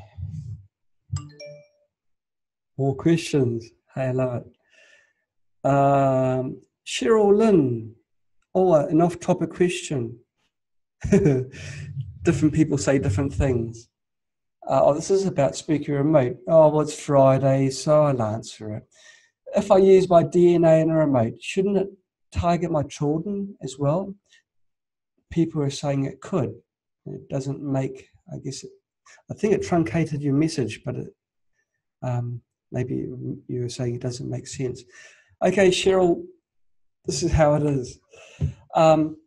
More questions? Hey, I love it. Um, Cheryl Lynn. Oh, an off topic question. different people say different things. Uh, oh, this is about Spooky Remote. Oh, well, it's Friday, so I'll answer it. If I use my DNA in a remote, shouldn't it target my children as well? People are saying it could. It doesn't make, I guess, it, I think it truncated your message, but it, um, maybe you were saying it doesn't make sense okay, Cheryl, this is how it is. Um,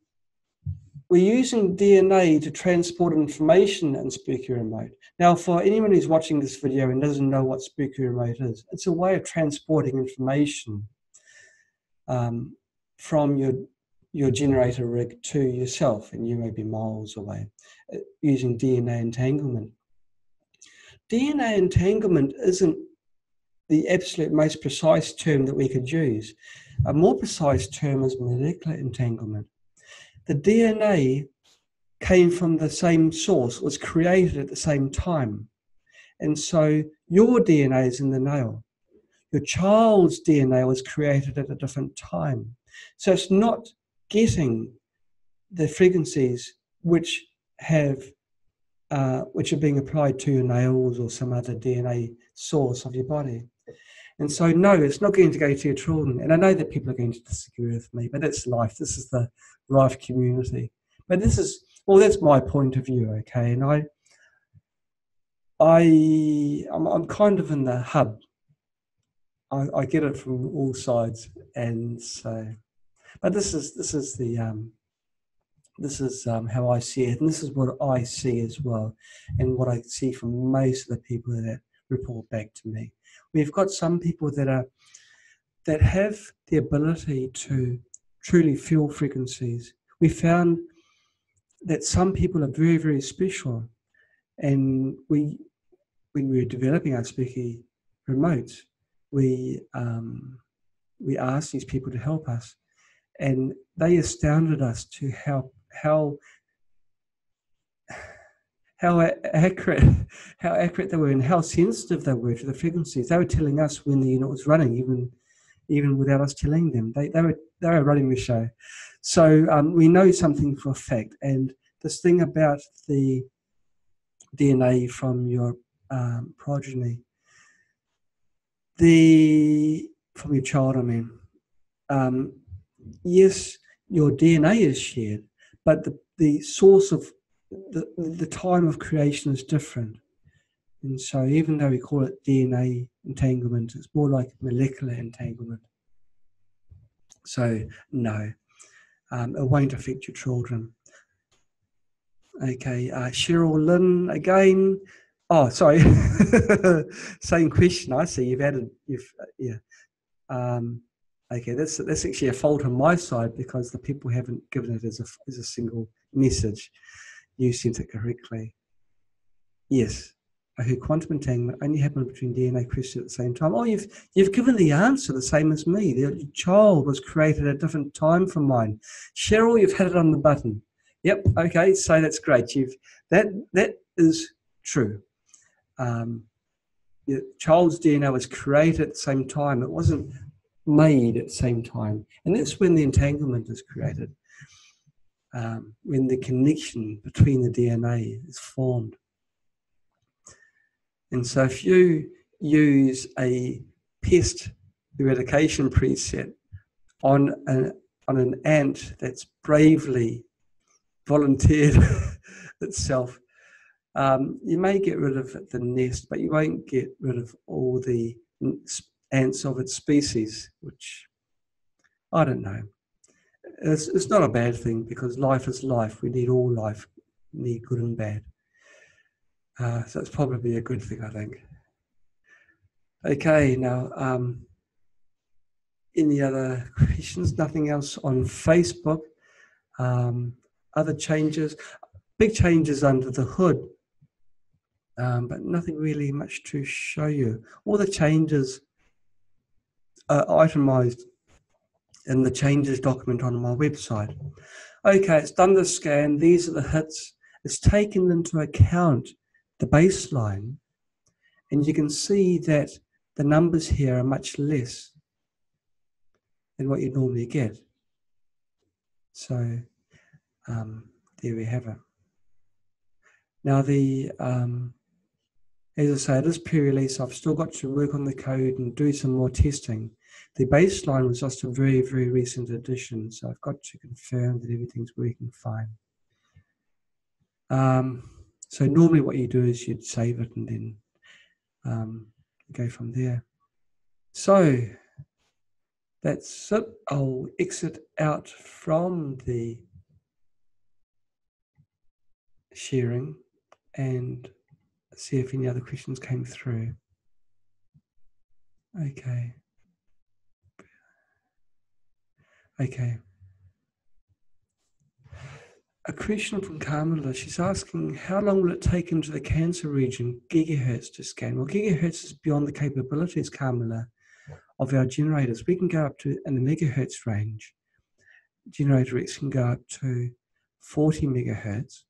we're using DNA to transport information in Spooky Remote. Now, for anyone who's watching this video and doesn't know what Spooky Remote is, it's a way of transporting information um, from your your generator rig to yourself, and you may be miles away, uh, using DNA entanglement. DNA entanglement isn't the absolute most precise term that we could use. A more precise term is molecular entanglement. The DNA came from the same source, was created at the same time. And so your DNA is in the nail. Your child's DNA was created at a different time. So it's not getting the frequencies which have uh, which are being applied to your nails or some other DNA source of your body. And so, no, it's not going to go to your children. And I know that people are going to disagree with me, but it's Rife. This is the life community. But this is, well, that's my point of view, okay? And I, I, I'm, I'm kind of in the hub. I, I get it from all sides, and so, but this is this is the um, this is um, how I see it, and this is what I see as well, and what I see from most of the people that report back to me we've got some people that are that have the ability to truly feel frequencies. We found that some people are very, very special. And we, when we were developing our spooky remotes, we um, we asked these people to help us, and they astounded us to how how how accurate how accurate they were and how sensitive they were to the frequencies. They were telling us when the unit was running, even even without us telling them. They, they were they were running the show. So um, we know something for a fact. And this thing about the DNA from your um, progeny, the from your child, I mean, um, yes, your DNA is shared, but the, the source of the, the time of creation is different. And so, even though we call it DNA entanglement, it's more like molecular entanglement. So, no, um, it won't affect your children. Okay, uh, Cheryl Lynn again. Oh, sorry. Same question. I see you've added. You've uh, yeah. Um, okay, that's that's actually a fault on my side because the people haven't given it as a as a single message you sent it correctly. Yes, I heard quantum entanglement only happened between DNA crystals at the same time. Oh, you've you've given the answer the same as me. The child was created at a different time from mine. Cheryl, you've had it on the button. Yep. Okay. So that's great. You've that that is true. Um, the child's DNA was created at the same time. It wasn't made at the same time, and that's when the entanglement is created um, when the connection between the DNA is formed. And so if you use a pest eradication preset on an, on an ant that's bravely volunteered itself. Um, you may get rid of the nest, but you won't get rid of all the ants of its species, which I don't know. It's, it's not a bad thing because life is life. We need all life, we need good and bad. Uh, so it's probably a good thing, I think. Okay, now, um, any other questions? Nothing else on Facebook. Um, other changes, big changes under the hood, um, but nothing really much to show you. All the changes are itemized in the changes document on my website. Okay, it's done the scan. These are the hits. It's taken into account the baseline, and you can see that the numbers here are much less than what you normally get. So um, there we have it. Now the um, as I say, it is pre-release. I've still got to work on the code and do some more testing. The baseline was just a very, very recent addition, so I've got to confirm that everything's working fine. Um, so normally what you do is you'd save it and then um, go from there. So that's it. I'll exit out from the sharing and see if any other questions came through. Okay. Okay. A question from Carmela. She's asking, how long will it take into the cancer region gigahertz to scan? Well, gigahertz is beyond the capabilities, Carmela, of our generators. We can go up to in the megahertz range. Generator X can go up to 40 megahertz.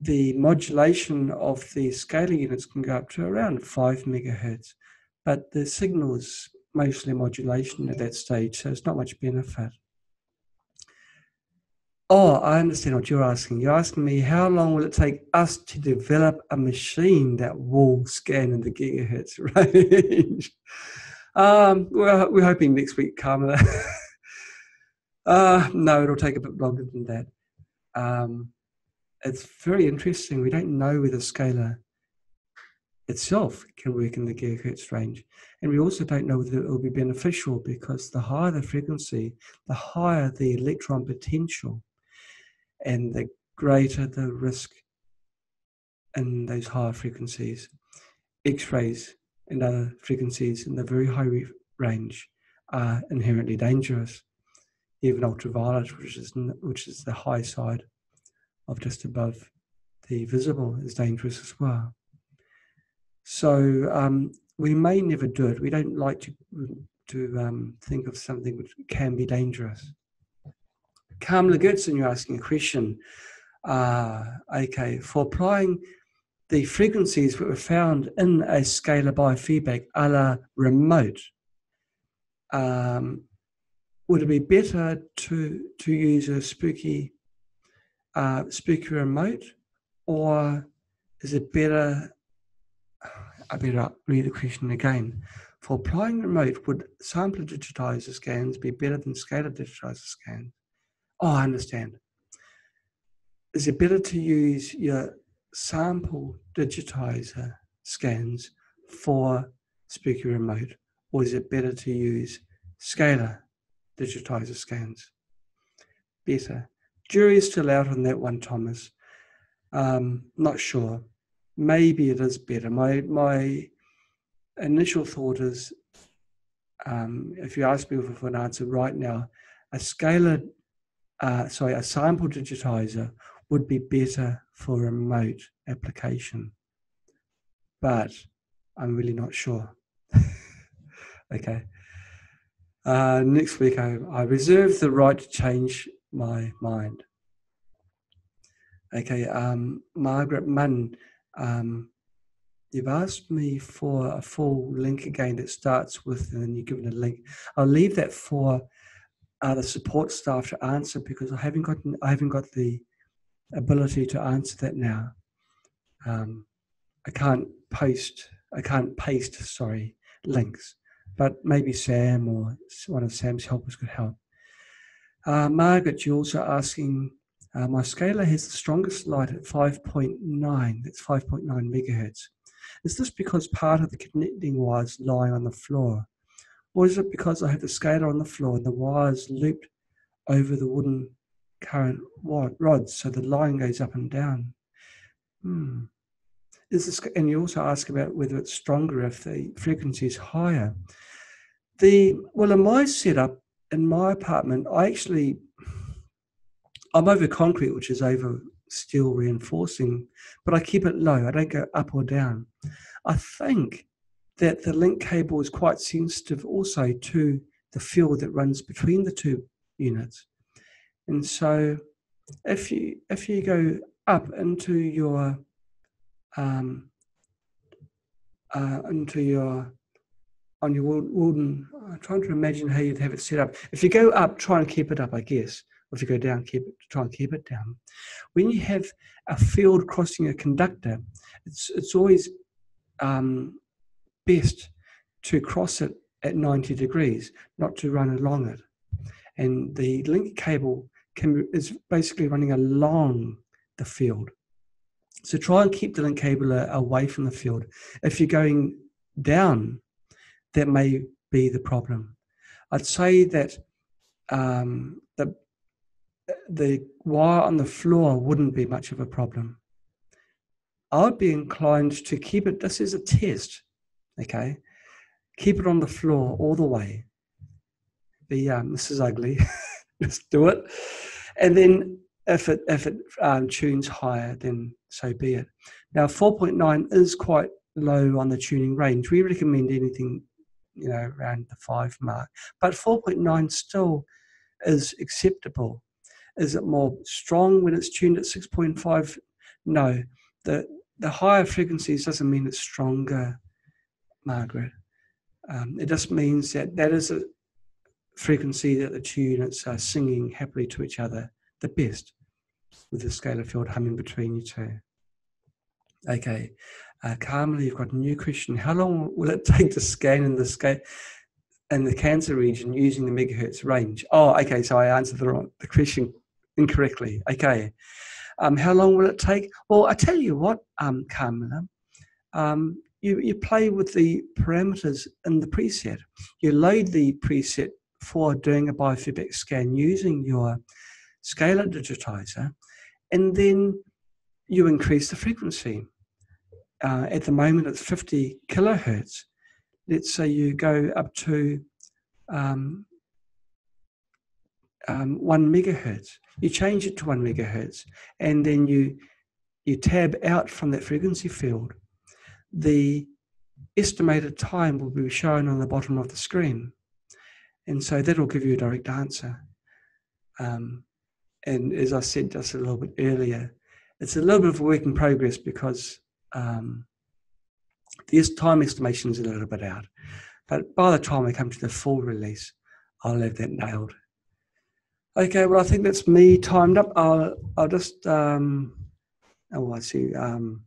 The modulation of the scaling units can go up to around 5 megahertz, but the signal is mostly modulation at that stage, so it's not much benefit. Oh, I understand what you're asking. You're asking me how long will it take us to develop a machine that will scan in the gigahertz range? um, we're, we're hoping next week, Carmela. uh, no, it'll take a bit longer than that. Um, it's very interesting. We don't know whether scalar itself can work in the gigahertz range. And we also don't know whether it will be beneficial because the higher the frequency, the higher the electron potential, and the greater the risk in those higher frequencies. X rays and other frequencies in the very high range are inherently dangerous. Even ultraviolet, which is, which is the high side of just above the visible, is dangerous as well. So um, we may never do it. We don't like to to um, think of something which can be dangerous. Kamala Gertzen, you're asking a question. Uh, okay, for applying the frequencies that were found in a scalar biofeedback a la remote, um, would it be better to to use a spooky uh, spooky remote, or is it better I better read the question again. For applying remote, would sampler digitizer scans be better than scalar digitizer scans? Oh, I understand. Is it better to use your sample digitizer scans for Spooky Remote, or is it better to use scalar digitizer scans? Better. Jury is still out on that one, Thomas. Um, not sure maybe it is better. My my initial thought is, um, if you ask me for an answer right now, a scalar, uh, sorry, a sample digitizer would be better for remote application, but I'm really not sure. okay. Uh, next week, I, I reserve the right to change my mind. Okay, um, Margaret Munn um, you've asked me for a full link again that starts with, and then you're given a link. I'll leave that for uh, the support staff to answer because I haven't got I haven't got the ability to answer that now. Um, I can't post I can't paste sorry links but maybe Sam or one of Sam's helpers could help. Uh, Margaret, you're also asking, uh, my scalar has the strongest light at 5.9, that's 5.9 megahertz. Is this because part of the connecting wires lying on the floor? Or is it because I have the scalar on the floor and the wires looped over the wooden current rods so the line goes up and down? Hmm. Is this, and you also ask about whether it's stronger if the frequency is higher. The well, in my setup, in my apartment, I actually I'm over concrete, which is over steel reinforcing, but I keep it low. I don't go up or down. I think that the link cable is quite sensitive also to the field that runs between the two units. And so if you if you go up into your um, uh, into your on your wooden. I'm trying to imagine how you'd have it set up. If you go up, try and keep it up, I guess. If you go down, keep it, try and keep it down. When you have a field crossing a conductor, it's it's always um, best to cross it at 90 degrees, not to run along it. And the link cable can is basically running along the field. So try and keep the link cable away from the field. If you're going down, that may be the problem. I'd say that um, the wire on the floor wouldn't be much of a problem. I would be inclined to keep it. This is a test, okay? Keep it on the floor all the way. The um, this is ugly. Let's do it, and then if it if it um, tunes higher, then so be it. Now, 4.9 is quite low on the tuning range. We recommend anything, you know, around the five mark, but 4.9 still is acceptable. Is it more strong when it's tuned at 6.5? No. The the higher frequencies doesn't mean it's stronger, Margaret. Um, it just means that that is a frequency that the two units are singing happily to each other the best with the scalar field humming between you two. Okay, uh, you've got a new question. How long will it take to scan in the scale in the cancer region using the megahertz range? Oh, okay. So I answered the wrong the question incorrectly. Okay. Um, how long will it take? Well, I tell you what, um, Carmela, um, you, you play with the parameters in the preset. You load the preset for doing a biofeedback scan using your scalar digitizer, and then you increase the frequency. Uh, at the moment, it's 50 kilohertz. Let's say you go up to um, um, one megahertz. You change it to one megahertz, and then you you tab out from that frequency field. The estimated time will be shown on the bottom of the screen, and so that will give you a direct answer. Um, and as I said just a little bit earlier, it's a little bit of a work in progress because um, the time estimation is a little bit out. But by the time we come to the full release, I'll have that nailed. Okay, well, I think that's me timed up. I'll, I'll just, um, oh, I see. Um,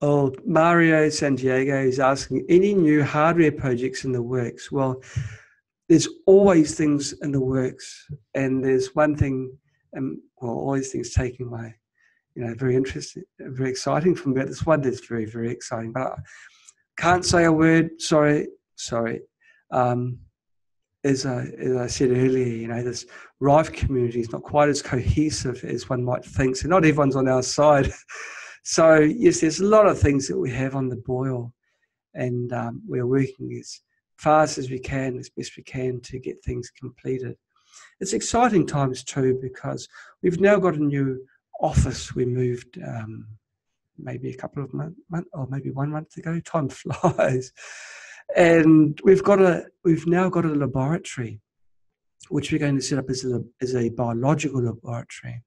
oh, Mario Santiago is asking any new hardware projects in the works? Well, there's always things in the works, and there's one thing, um, well, these things taking my, you know, very interesting, very exciting for me. This one that's very, very exciting. But I can't say a word. Sorry, sorry. Um, as I, as I said earlier, you know, this Rife community is not quite as cohesive as one might think. So not everyone's on our side. so yes, there's a lot of things that we have on the boil, and um, we're working as fast as we can, as best we can, to get things completed. It's exciting times too because we've now got a new office. We moved um, maybe a couple of months, month, or maybe one month ago. Time flies, and we've got a we've now got a laboratory, which we're going to set up as a as a biological laboratory,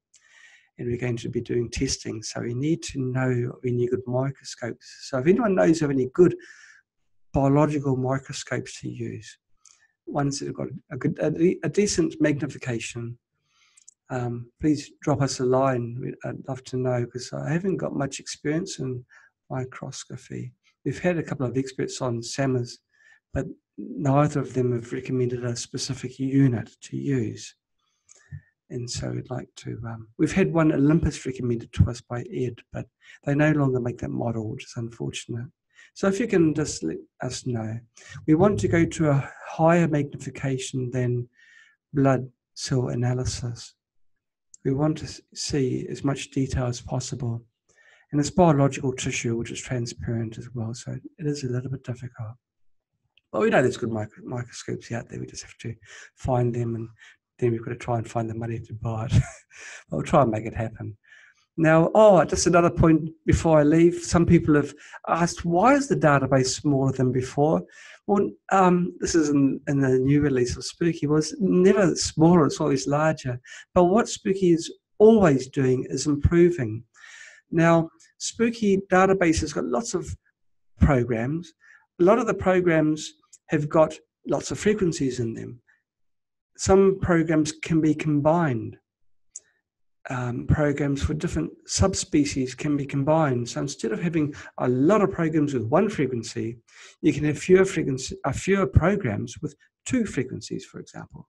and we're going to be doing testing. So we need to know any good microscopes. So if anyone knows of any good biological microscopes to use. Ones that have got a, good, a, a decent magnification. Um, please drop us a line. I'd love to know because I haven't got much experience in microscopy. We've had a couple of experts on SAMAs, but neither of them have recommended a specific unit to use. And so we'd like to, um, we've had one Olympus recommended to us by Ed, but they no longer make that model, which is unfortunate. So if you can just let us know. We want to go to a higher magnification than blood cell analysis. We want to see as much detail as possible. And it's biological tissue, which is transparent as well, so it is a little bit difficult. But we know there's good micro- microscopes out there. We just have to find them, and then we've got to try and find the money to buy it. but we'll try and make it happen. Now, oh, just another point before I leave. Some people have asked, why is the database smaller than before? Well, um, this is in, in, the new release of Spooky. Was never smaller; it's always larger. But what Spooky is always doing is improving. Now, Spooky database has got lots of programs. A lot of the programs have got lots of frequencies in them. Some programs can be combined um, programs for different subspecies can be combined. So instead of having a lot of programs with one frequency, you can have fewer frequency, uh, fewer programs with two frequencies, for example.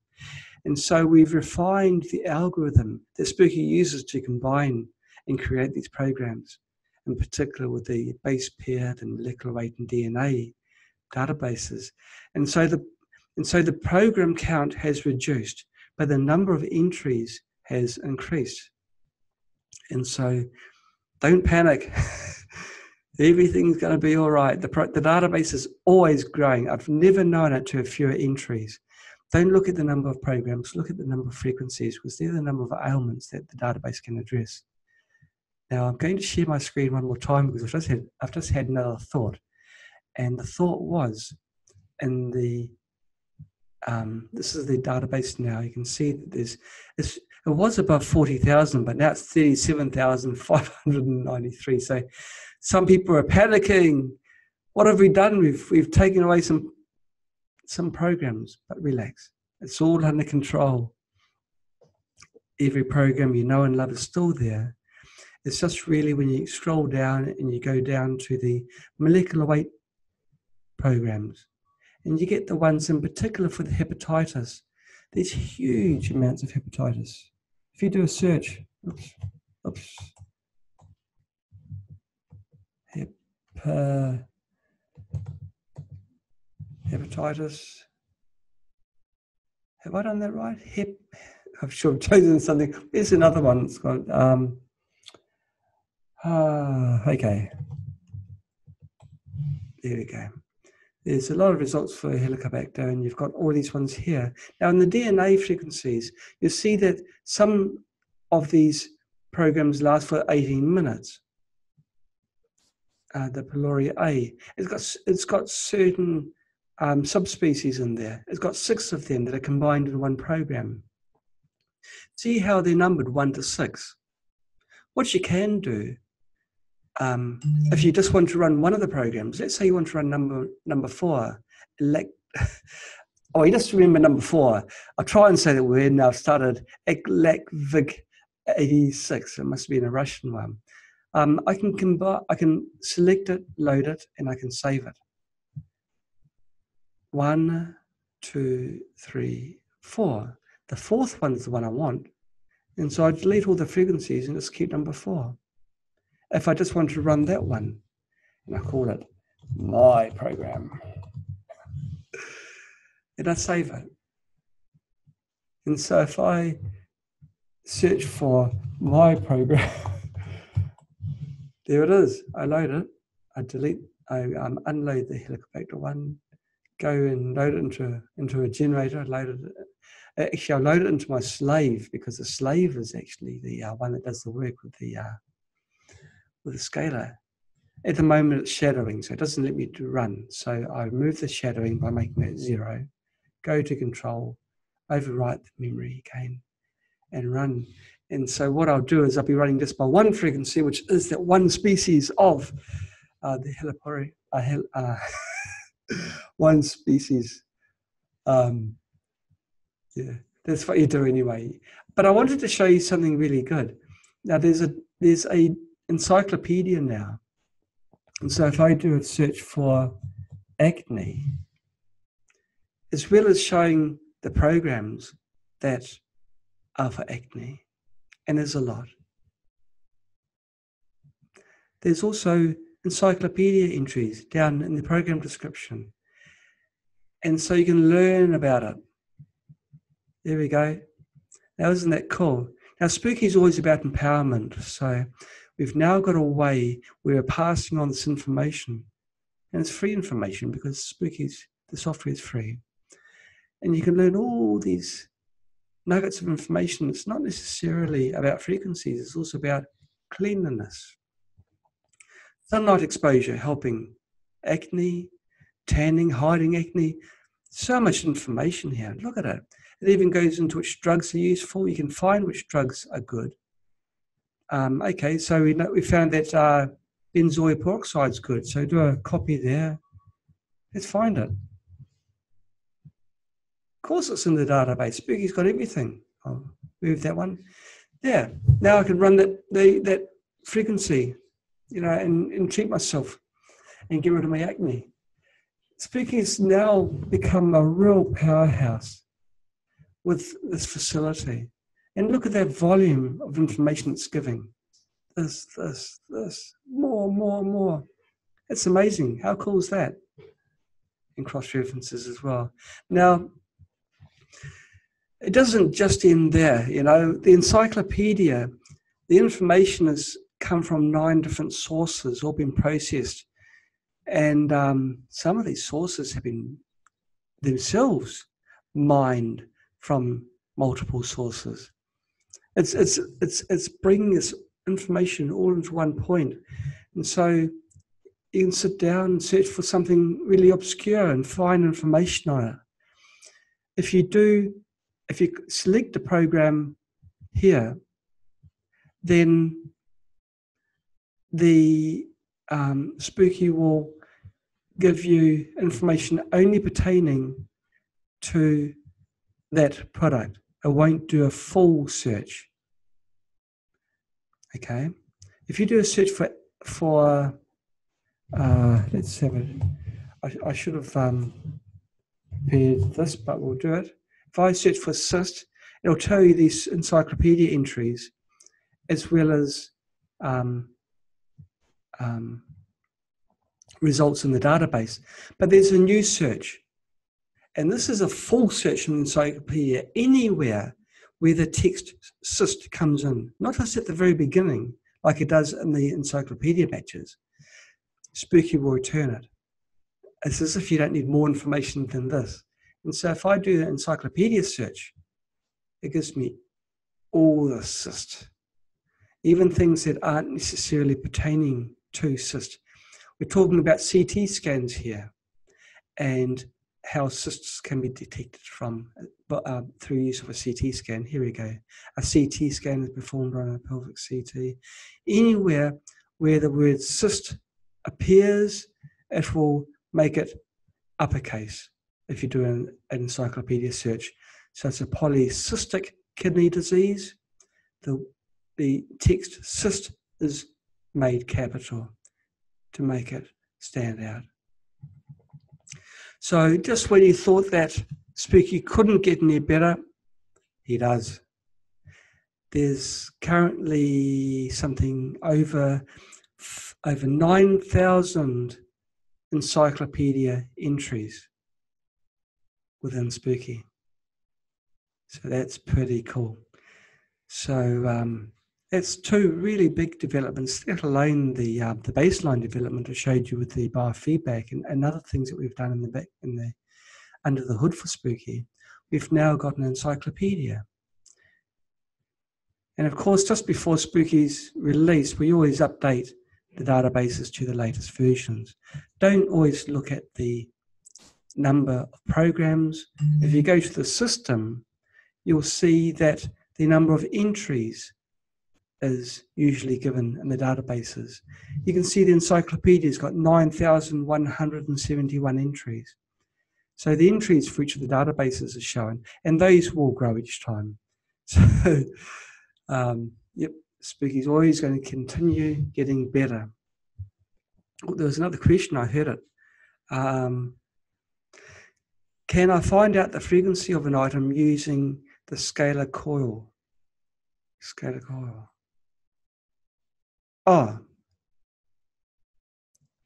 And so we've refined the algorithm that Spooky uses to combine and create these programs, in particular with the base paired and molecular weight and DNA databases. And so the and so the program count has reduced, but the number of entries has increased. And so don't panic. Everything's going to be all right. The, the database is always growing. I've never known it to have fewer entries. Don't look at the number of programs, look at the number of frequencies because they're the number of ailments that the database can address. Now, I'm going to share my screen one more time because I've just had, I've just had another thought. And the thought was in the um, this is the database now. You can see that there's it was above 40,000, but now it's 37,593. So some people are panicking. What have we done? We've, we've taken away some, some programs, but relax. It's all under control. Every program you know and love is still there. It's just really when you scroll down and you go down to the molecular weight programs, and you get the ones in particular for the hepatitis. There's huge amounts of hepatitis. If you do a search, oops, oops, Hep, hepatitis. Have I done that right? Hep. I'm sure I've chosen something. There's another one. It's got. Um, uh, okay. There we go. There's a lot of results for Helicobacter, and you've got all these ones here. Now, in the DNA frequencies, you see that some of these programs last for 18 minutes. Uh, the Pylori A, it's got it's got certain um, subspecies in there. It's got six of them that are combined in one program. See how they're numbered one to six. What you can do um, if you just want to run one of the programs, let's say you want to run number number four, elect. oh, you just remember number four. I'll try and say the word now. I've started Eklekvig 86. It must be in a Russian one. Um, I can combine, I can select it, load it, and I can save it. One, two, three, four. The fourth one is the one I want. And so I delete all the frequencies and just keep number four if I just want to run that one, and I call it my program, and I save it. And so if I search for my program, there it is. I load it, I delete, I um, unload the Helicobacter one, go and load it into, into a generator, load it. Actually, I load it into my slave because the slave is actually the uh, one that does the work with the uh, with a scalar. At the moment, it's shadowing, so it doesn't let me run. So I remove the shadowing by making it zero, go to control, overwrite the memory again, and run. And so what I'll do is I'll be running just by one frequency, which is that one species of uh, the helipori, uh, hel, uh, one species. Um, yeah, that's what you do anyway. But I wanted to show you something really good. Now there's a there's a encyclopedia now. And so if I do a search for acne, as well as showing the programs that are for acne, and there's a lot. There's also encyclopedia entries down in the program description. And so you can learn about it. There we go. Now, isn't that cool? Now, Spooky is always about empowerment. So we've now got a way where we're passing on this information. And it's free information because Spooky's, the software is free. And you can learn all these nuggets of information. It's not necessarily about frequencies, it's also about cleanliness. Sunlight exposure helping acne, tanning, hiding acne. So much information here. Look at it. It even goes into which drugs are useful. You can find which drugs are good. Um, okay, so we know, we found that uh, benzoyl peroxide is good. So do a copy there. Let's find it. Of course, it's in the database. Spooky's got everything. I'll move that one. Yeah. Now I can run that the, that frequency, you know, and, and treat myself and get rid of my acne. Spooky's now become a real powerhouse with this facility. And look at that volume of information it's giving. This, this, this, more, more, more. It's amazing. How cool is that? And cross references as well. Now, it doesn't just end there. You know, the encyclopedia, the information has come from nine different sources, all been processed. And um, some of these sources have been themselves mined from multiple sources. It's it's it's it's bringing this information all into one point, and so you can sit down and search for something really obscure and find information on it. If you do, if you select the program here, then the um, Spooky will give you information only pertaining to that product. It won't do a full search. Okay, if you do a search for for uh, let's have it. I, should have um, prepared this, but we'll do it. If I search for cyst, it'll tell you these encyclopedia entries as well as um, um, results in the database. But there's a new search. And this is a full search in encyclopedia anywhere where the text cyst comes in, not just at the very beginning, like it does in the encyclopedia batches. Spooky will return it. It's as if you don't need more information than this. And so if I do the encyclopedia search, it gives me all the cyst, even things that aren't necessarily pertaining to cyst. We're talking about CT scans here. And how cysts can be detected from uh, through use of a CT scan. Here we go. A CT scan is performed on a pelvic CT. Anywhere where the word cyst appears, it will make it uppercase if you do an, an encyclopedia search. So it's a polycystic kidney disease. The, the text cyst is made capital to make it stand out. So just when you thought that Spooky couldn't get any better, he does. There's currently something over over 9,000 encyclopedia entries within Spooky. So that's pretty cool. So um, that's two really big developments, let alone the uh, the baseline development I showed you with the biofeedback and, and other things that we've done in the back in the under the hood for Spooky. We've now got an encyclopedia. And of course, just before Spooky's release, we always update the databases to the latest versions. Don't always look at the number of programs. If you go to the system, you'll see that the number of entries is usually given in the databases. You can see the encyclopedia's got 9,171 entries. So the entries for each of the databases are shown, and those will grow each time. So, um, yep, Spooky's always going to continue getting better. Oh, there was another question, I heard it. Um, Can I find out the frequency of an item using the scalar coil? Scalar coil. Oh,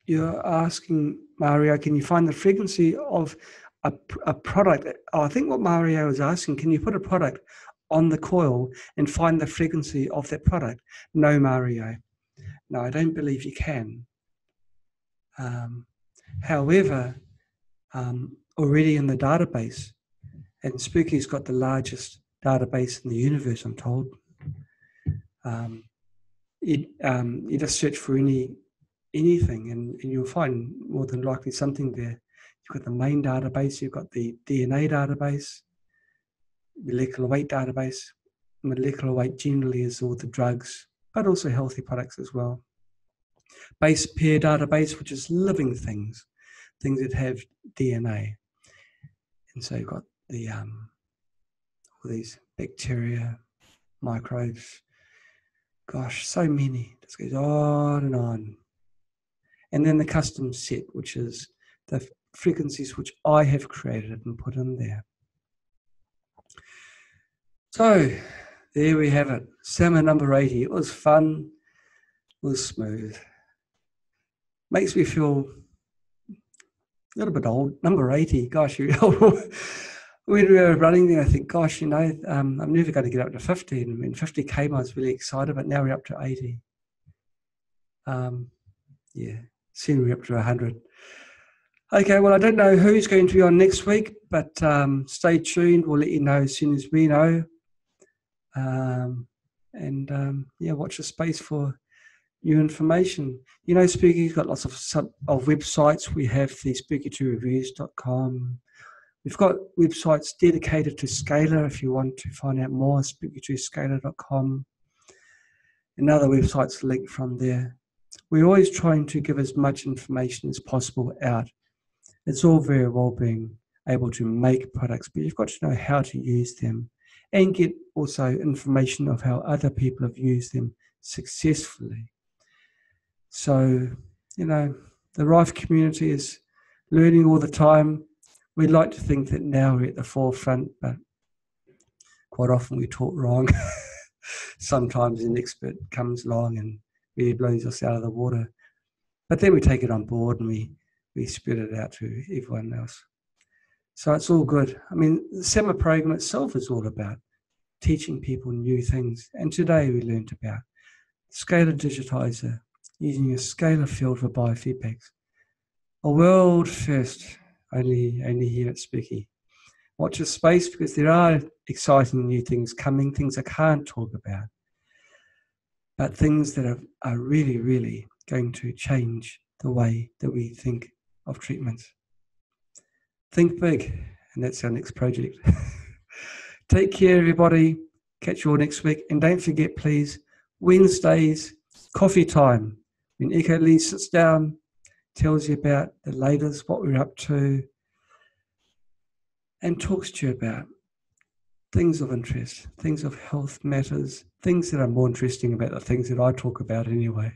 you're asking Mario, can you find the frequency of a, a product? Oh, I think what Mario is asking, can you put a product on the coil and find the frequency of that product? No, Mario. No, I don't believe you can. Um, however, um, already in the database, and Spooky's got the largest database in the universe, I'm told. Um, it, um, you just search for any anything and, and you'll find more than likely something there. You've got the main database, you've got the DNA database, molecular weight database. Molecular weight generally is all the drugs, but also healthy products as well. Base pair database, which is living things, things that have DNA. And so you've got the um, all these bacteria, microbes. Gosh, so many. This goes on and on. And then the custom set, which is the frequencies which I have created and put in there. So there we have it. SAMA number 80. It was fun, it was smooth. Makes me feel a little bit old. Number 80, gosh, you when we were running there, I think, gosh, you know, um, I'm never going to get up to 50. And when 50 came, I was really excited, but now we're up to 80. Um, yeah, soon we're up to 100. Okay, well, I don't know who's going to be on next week, but um, stay tuned. We'll let you know as soon as we know. Um, and um, yeah, watch the space for new information. You know, Spooky's got lots of sub, of websites. We have the spooky2reviews.com. We've got websites dedicated to Scalar if you want to find out more, spooky2scalar.com. Another website's linked from there. We're always trying to give as much information as possible out. It's all very well being able to make products, but you've got to know how to use them and get also information of how other people have used them successfully. So, you know, the Rife community is learning all the time. We'd like to think that now we're at the forefront, but quite often we talk wrong. Sometimes an expert comes along and really blows us out of the water. But then we take it on board and we, we spread it out to everyone else. So it's all good. I mean, the SAMA program itself is all about teaching people new things. And today we learned about scalar digitizer, using a scalar field for biofeedbacks. A world first, only, only here at Spooky. Watch your space because there are exciting new things coming, things I can't talk about, but things that are, are really, really going to change the way that we think of treatment. Think big, and that's our next project. Take care, everybody. Catch you all next week. And don't forget, please, Wednesdays, coffee time. When Echo Lee sits down, tells you about the latest, what we're up to, and talks to you about things of interest, things of health matters, things that are more interesting about the things that I talk about anyway,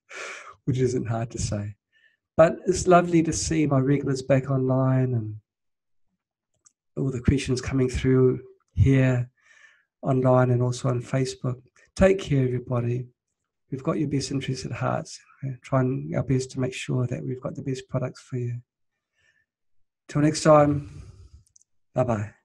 which isn't hard to say. But it's lovely to see my regulars back online and all the questions coming through here, online, and also on Facebook. Take care, everybody. We've got your best interests at heart. Trying our best to make sure that we've got the best products for you. Till next time, bye bye.